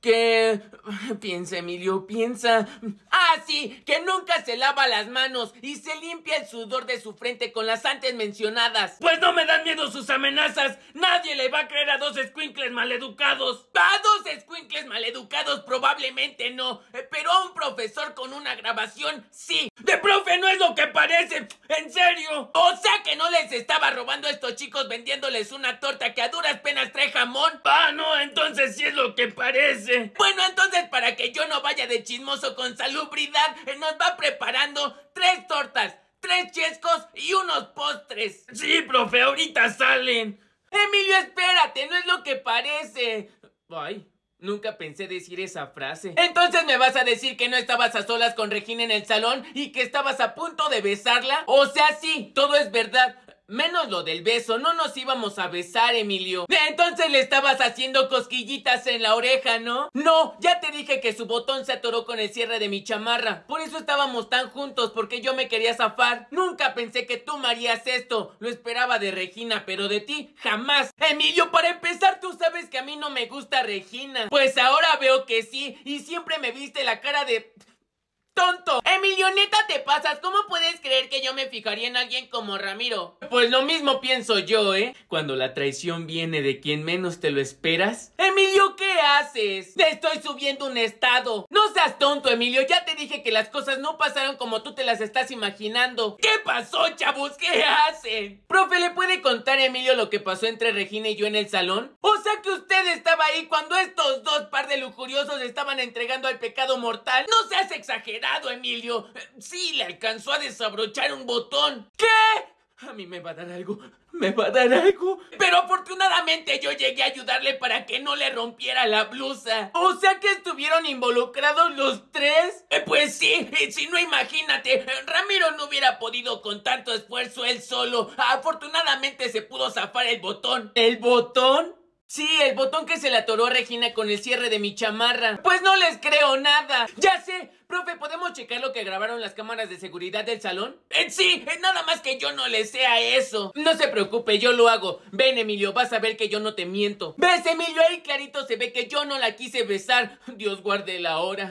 que... [SIGHS] Piensa, Emilio, piensa. Ah, sí, que nunca se lava las manos y se limpia el sudor de su frente con las antes mencionadas. Pues no me dan miedo sus amenazas. Nadie le va a creer a dos squinkles maleducados. A dos squinkles maleducados probablemente no, pero a un profesor con una grabación sí. De profe no es lo que parece, en serio. O sea que no les estaba robando a estos chicos vendiéndoles una torta que a duras penas trae jamón. Ah, no, entonces sí es lo que parece. Bueno, entonces para que yo no vaya de chismoso con salubridad, nos va preparando tres tortas, tres chescos y unos postres. Sí, profe, ahorita salen. Emilio, espérate, no es lo que parece. Ay, Nunca pensé decir esa frase. Entonces me vas a decir que no estabas a solas con Regina en el salón y que estabas a punto de besarla. O sea, sí, todo es verdad. Menos lo del beso, no nos íbamos a besar, Emilio. Entonces le estabas haciendo cosquillitas en la oreja, ¿no? No, ya te dije que su botón se atoró con el cierre de mi chamarra. Por eso estábamos tan juntos, porque yo me quería zafar. Nunca pensé que tú me harías esto. Lo esperaba de Regina, pero de ti, jamás. Emilio, para empezar, tú sabes que a mí no me gusta Regina. Pues ahora veo que sí, y siempre me viste la cara de tonto. Emilio, neta te pasas. ¿Cómo puedes creer que yo me fijaría en alguien como Ramiro? Pues lo mismo pienso yo, ¿eh? Cuando la traición viene de quien menos te lo esperas. Emilio, ¿qué haces? Te estoy subiendo un estado. No seas tonto, Emilio. Ya te dije que las cosas no pasaron como tú te las estás imaginando. ¿Qué pasó, chavos? ¿Qué hacen? Profe, ¿le puede contar a Emilio lo que pasó entre Regina y yo en el salón? O sea que usted estaba ahí cuando estos dos par de lujuriosos estaban entregando al pecado mortal. No seas exagerado. Emilio. Sí, le alcanzó a desabrochar un botón. ¿Qué? A mí me va a dar algo. Me va a dar algo. Pero afortunadamente yo llegué a ayudarle para que no le rompiera la blusa. O sea que estuvieron involucrados los tres. Eh, pues sí, si no imagínate, Ramiro no hubiera podido con tanto esfuerzo él solo. Afortunadamente se pudo zafar el botón. ¿El botón? Sí, el botón que se le atoró a Regina con el cierre de mi chamarra. Pues no les creo nada. Ya sé, profe, ¿podemos checar lo que grabaron las cámaras de seguridad del salón? Eh, sí, eh, nada más que yo no le sea eso. No se preocupe, yo lo hago. Ven, Emilio, vas a ver que yo no te miento. ¿Ves, Emilio? Ahí clarito se ve que yo no la quise besar. Dios guarde la hora.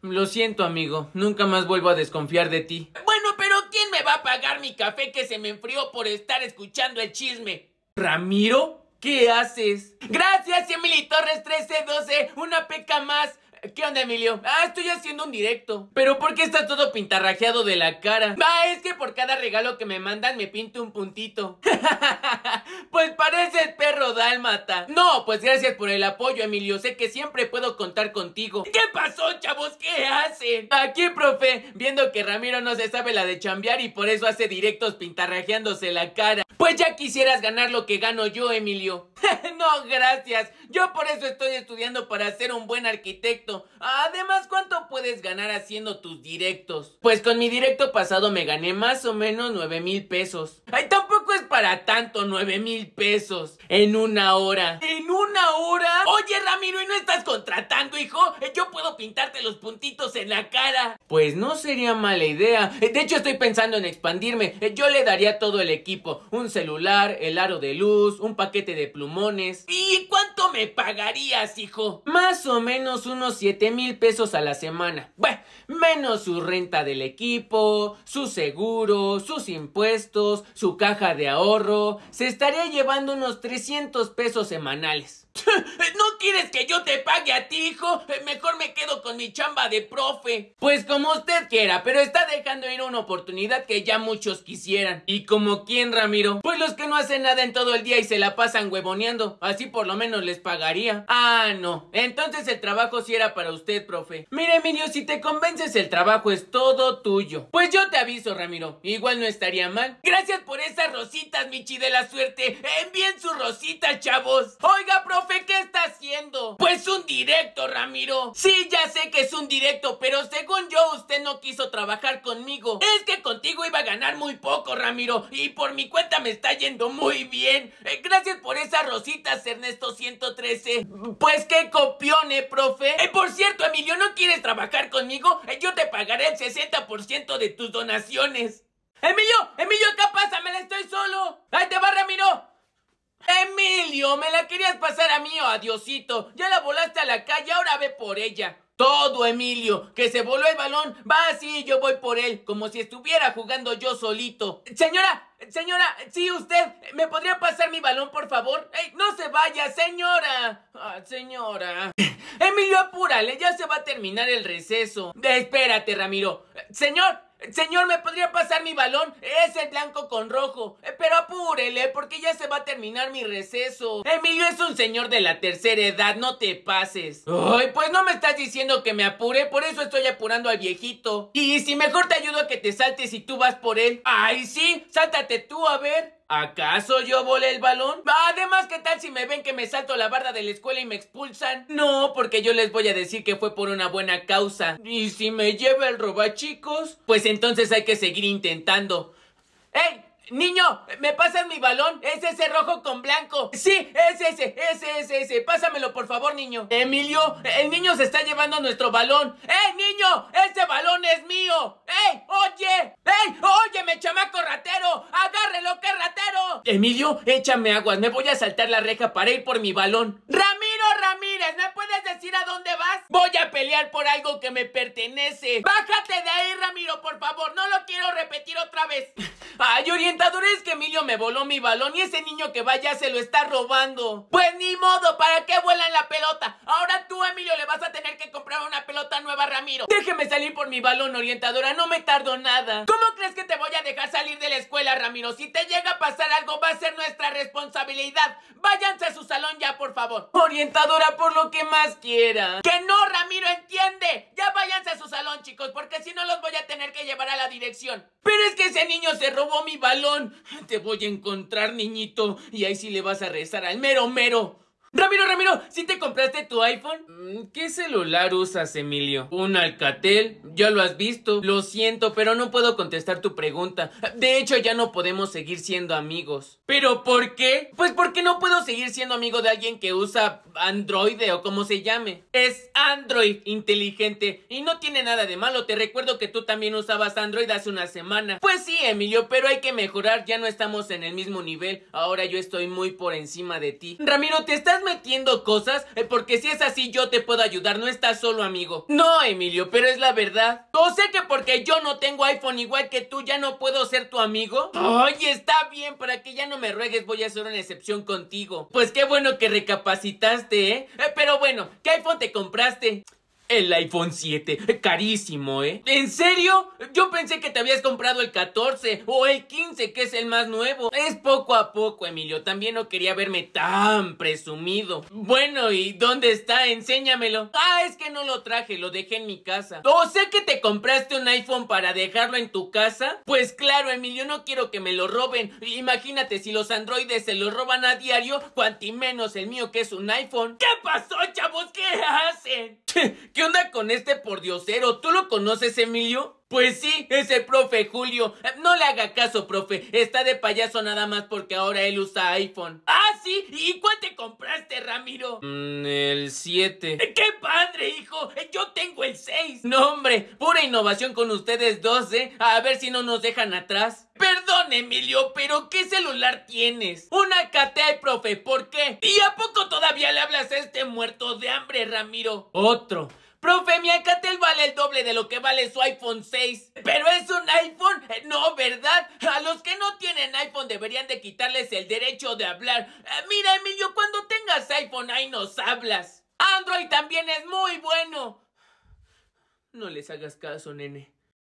Lo siento, amigo. Nunca más vuelvo a desconfiar de ti. Bueno, pero ¿quién me va a pagar mi café que se me enfrió por estar escuchando el chisme? ¿Ramiro? ¿Qué haces? Gracias, Emily Torres 1312. Una peca más. ¿Qué onda, Emilio? Ah, estoy haciendo un directo. ¿Pero por qué está todo pintarrajeado de la cara? Ah, es que por cada regalo que me mandan me pinto un puntito. [LAUGHS] pues parece el perro dálmata. No, pues gracias por el apoyo, Emilio. Sé que siempre puedo contar contigo. ¿Qué pasó, chavos? ¿Qué hacen? Aquí, profe, viendo que Ramiro no se sabe la de chambear y por eso hace directos pintarrajeándose la cara. Pues ya quisieras ganar lo que gano yo, Emilio. [LAUGHS] no, gracias. Yo por eso estoy estudiando para ser un buen arquitecto. Además, ¿cuánto puedes ganar haciendo tus directos? Pues con mi directo pasado me gané más o menos 9 mil pesos. Ay, tampoco es para tanto 9 mil pesos. En una hora. ¿En una hora? Oye, Ramiro, ¿y no estás contratando, hijo? Yo puedo pintarte los puntitos en la cara. Pues no sería mala idea. De hecho, estoy pensando en expandirme. Yo le daría todo el equipo. Un celular, el aro de luz, un paquete de plumones. ¿Y cuánto me pagarías, hijo? Más o menos unos 7 mil pesos a la semana. Bueno, menos su renta del equipo, su seguro, sus impuestos, su caja de ahorro. Se estaría llevando unos 300 pesos semanales. [LAUGHS] ¿No quieres que yo te pague a ti, hijo? Mejor me quedo con mi chamba de profe. Pues como usted quiera, pero está dejando ir una oportunidad que ya muchos quisieran. ¿Y como quién, Ramiro? Pues los que no hacen nada en todo el día y se la pasan huevoneando. Así por lo menos les pagaría. Ah, no. Entonces el trabajo sí era para usted, profe. Mire, Emilio, si te convences, el trabajo es todo tuyo. Pues yo te aviso, Ramiro. Igual no estaría mal. Gracias por esas rositas, Michi de la suerte. Envíen su rosita, chavos. Oiga, profe. ¿Qué está haciendo? Pues un directo, Ramiro. Sí, ya sé que es un directo, pero según yo usted no quiso trabajar conmigo. Es que contigo iba a ganar muy poco, Ramiro, y por mi cuenta me está yendo muy bien. Eh, gracias por esas rositas, Ernesto 113. Pues qué copione, profe. Eh, por cierto, Emilio, ¿no quieres trabajar conmigo? Eh, yo te pagaré el 60% de tus donaciones. Emilio, Emilio, ¿qué pasa? Me la estoy solo. Ahí te va. Emilio, me la querías pasar a mí o a Diosito. Ya la volaste a la calle, ahora ve por ella. Todo, Emilio, que se voló el balón. Va así, yo voy por él, como si estuviera jugando yo solito. Señora, señora, sí, usted, ¿me podría pasar mi balón, por favor? ¡Ey, no se vaya, señora! Ah, señora. Emilio, apúrale, ya se va a terminar el receso. Espérate, Ramiro. Señor, Señor, ¿me podría pasar mi balón? Es el blanco con rojo. Eh, pero apúrele, porque ya se va a terminar mi receso. Emilio es un señor de la tercera edad, no te pases. Ay, pues no me estás diciendo que me apure, por eso estoy apurando al viejito. Y si mejor te ayudo a que te saltes y tú vas por él. Ay, sí, sáltate tú, a ver. ¿Acaso yo volé el balón? Además, ¿qué tal si me ven que me salto la barda de la escuela y me expulsan? No, porque yo les voy a decir que fue por una buena causa. ¿Y si me lleva el robachicos? Pues entonces hay que seguir intentando. ¡Ey! Niño, ¿me pasas mi balón? Es ese rojo con blanco. Sí, es ese, ese, ese, ese. Pásamelo, por favor, niño. Emilio, el niño se está llevando nuestro balón. ¡Ey, niño! ¡Ese balón es mío! ¡Ey, oye! ¡Ey, óyeme, chamaco ratero! ¡Agárrelo, qué ratero! Emilio, échame aguas. Me voy a saltar la reja para ir por mi balón. ¡Ramiro ¿Me puedes decir a dónde vas? Voy a pelear por algo que me pertenece. Bájate de ahí, Ramiro, por favor. No lo quiero repetir otra vez. [LAUGHS] Ay, orientador, es que Emilio me voló mi balón y ese niño que va ya se lo está robando. Pues ni modo, ¿para qué vuelan la pelota? Ahora tú, Emilio, le vas a tener que comprar una pelota nueva a Ramiro. Déjeme salir por mi balón, orientadora, no me tardo nada. ¿Cómo crees que te voy a dejar salir de la escuela, Ramiro? Si te llega a pasar algo, va a ser nuestra responsabilidad. Váyanse a su salón ya, por favor. Orientadora, por lo que más quiera. Que no, Ramiro, entiende. Ya váyanse a su salón, chicos, porque si no los voy a tener que llevar a la dirección. Pero es que ese niño se robó mi balón. Te voy a encontrar, niñito. Y ahí sí le vas a rezar al mero mero. Ramiro, Ramiro, ¿sí te compraste tu iPhone? Mm, ¿Qué celular usas, Emilio? ¿Un Alcatel? Ya lo has visto. Lo siento, pero no puedo contestar tu pregunta. De hecho, ya no podemos seguir siendo amigos. ¿Pero por qué? Pues porque no puedo seguir siendo amigo de alguien que usa Android o como se llame. Es Android inteligente y no tiene nada de malo. Te recuerdo que tú también usabas Android hace una semana. Pues sí, Emilio, pero hay que mejorar. Ya no estamos en el mismo nivel. Ahora yo estoy muy por encima de ti. Ramiro, ¿te estás metiendo cosas? Eh, porque si es así yo te puedo ayudar, no estás solo amigo. No, Emilio, pero es la verdad. O sé que porque yo no tengo iPhone igual que tú ya no puedo ser tu amigo. Oye, está bien, para que ya no me ruegues voy a hacer una excepción contigo. Pues qué bueno que recapacitaste, ¿eh? eh pero bueno, ¿qué iPhone te compraste? El iPhone 7, carísimo, ¿eh? ¿En serio? Yo pensé que te habías comprado el 14 o el 15, que es el más nuevo. Es poco a poco, Emilio. También no quería verme tan presumido. Bueno, ¿y dónde está? Enséñamelo. Ah, es que no lo traje, lo dejé en mi casa. ¿O sé que te compraste un iPhone para dejarlo en tu casa? Pues claro, Emilio, no quiero que me lo roben. Imagínate si los androides se lo roban a diario, cuanti menos el mío que es un iPhone. ¿Qué pasó, chavos? ¿Qué hacen? [LAUGHS] ¿Qué onda con este pordiosero? ¿Tú lo conoces, Emilio? Pues sí, es el profe Julio. Eh, no le haga caso, profe. Está de payaso nada más porque ahora él usa iPhone. Ah, sí. ¿Y cuál te compraste, Ramiro? Mm, el 7. Eh, ¡Qué padre, hijo! Eh, yo tengo el 6. No, hombre. Pura innovación con ustedes dos, ¿eh? A ver si no nos dejan atrás. Perdón, Emilio, pero ¿qué celular tienes? Una KTI, profe. ¿Por qué? ¿Y a poco todavía le hablas a este muerto de hambre, Ramiro? Otro. Profe, mi Alcatel vale el doble de lo que vale su iPhone 6. ¿Pero es un iPhone? Eh, no, ¿verdad? A los que no tienen iPhone deberían de quitarles el derecho de hablar. Eh, mira, Emilio, cuando tengas iPhone ahí nos hablas. Android también es muy bueno. No les hagas caso, nene.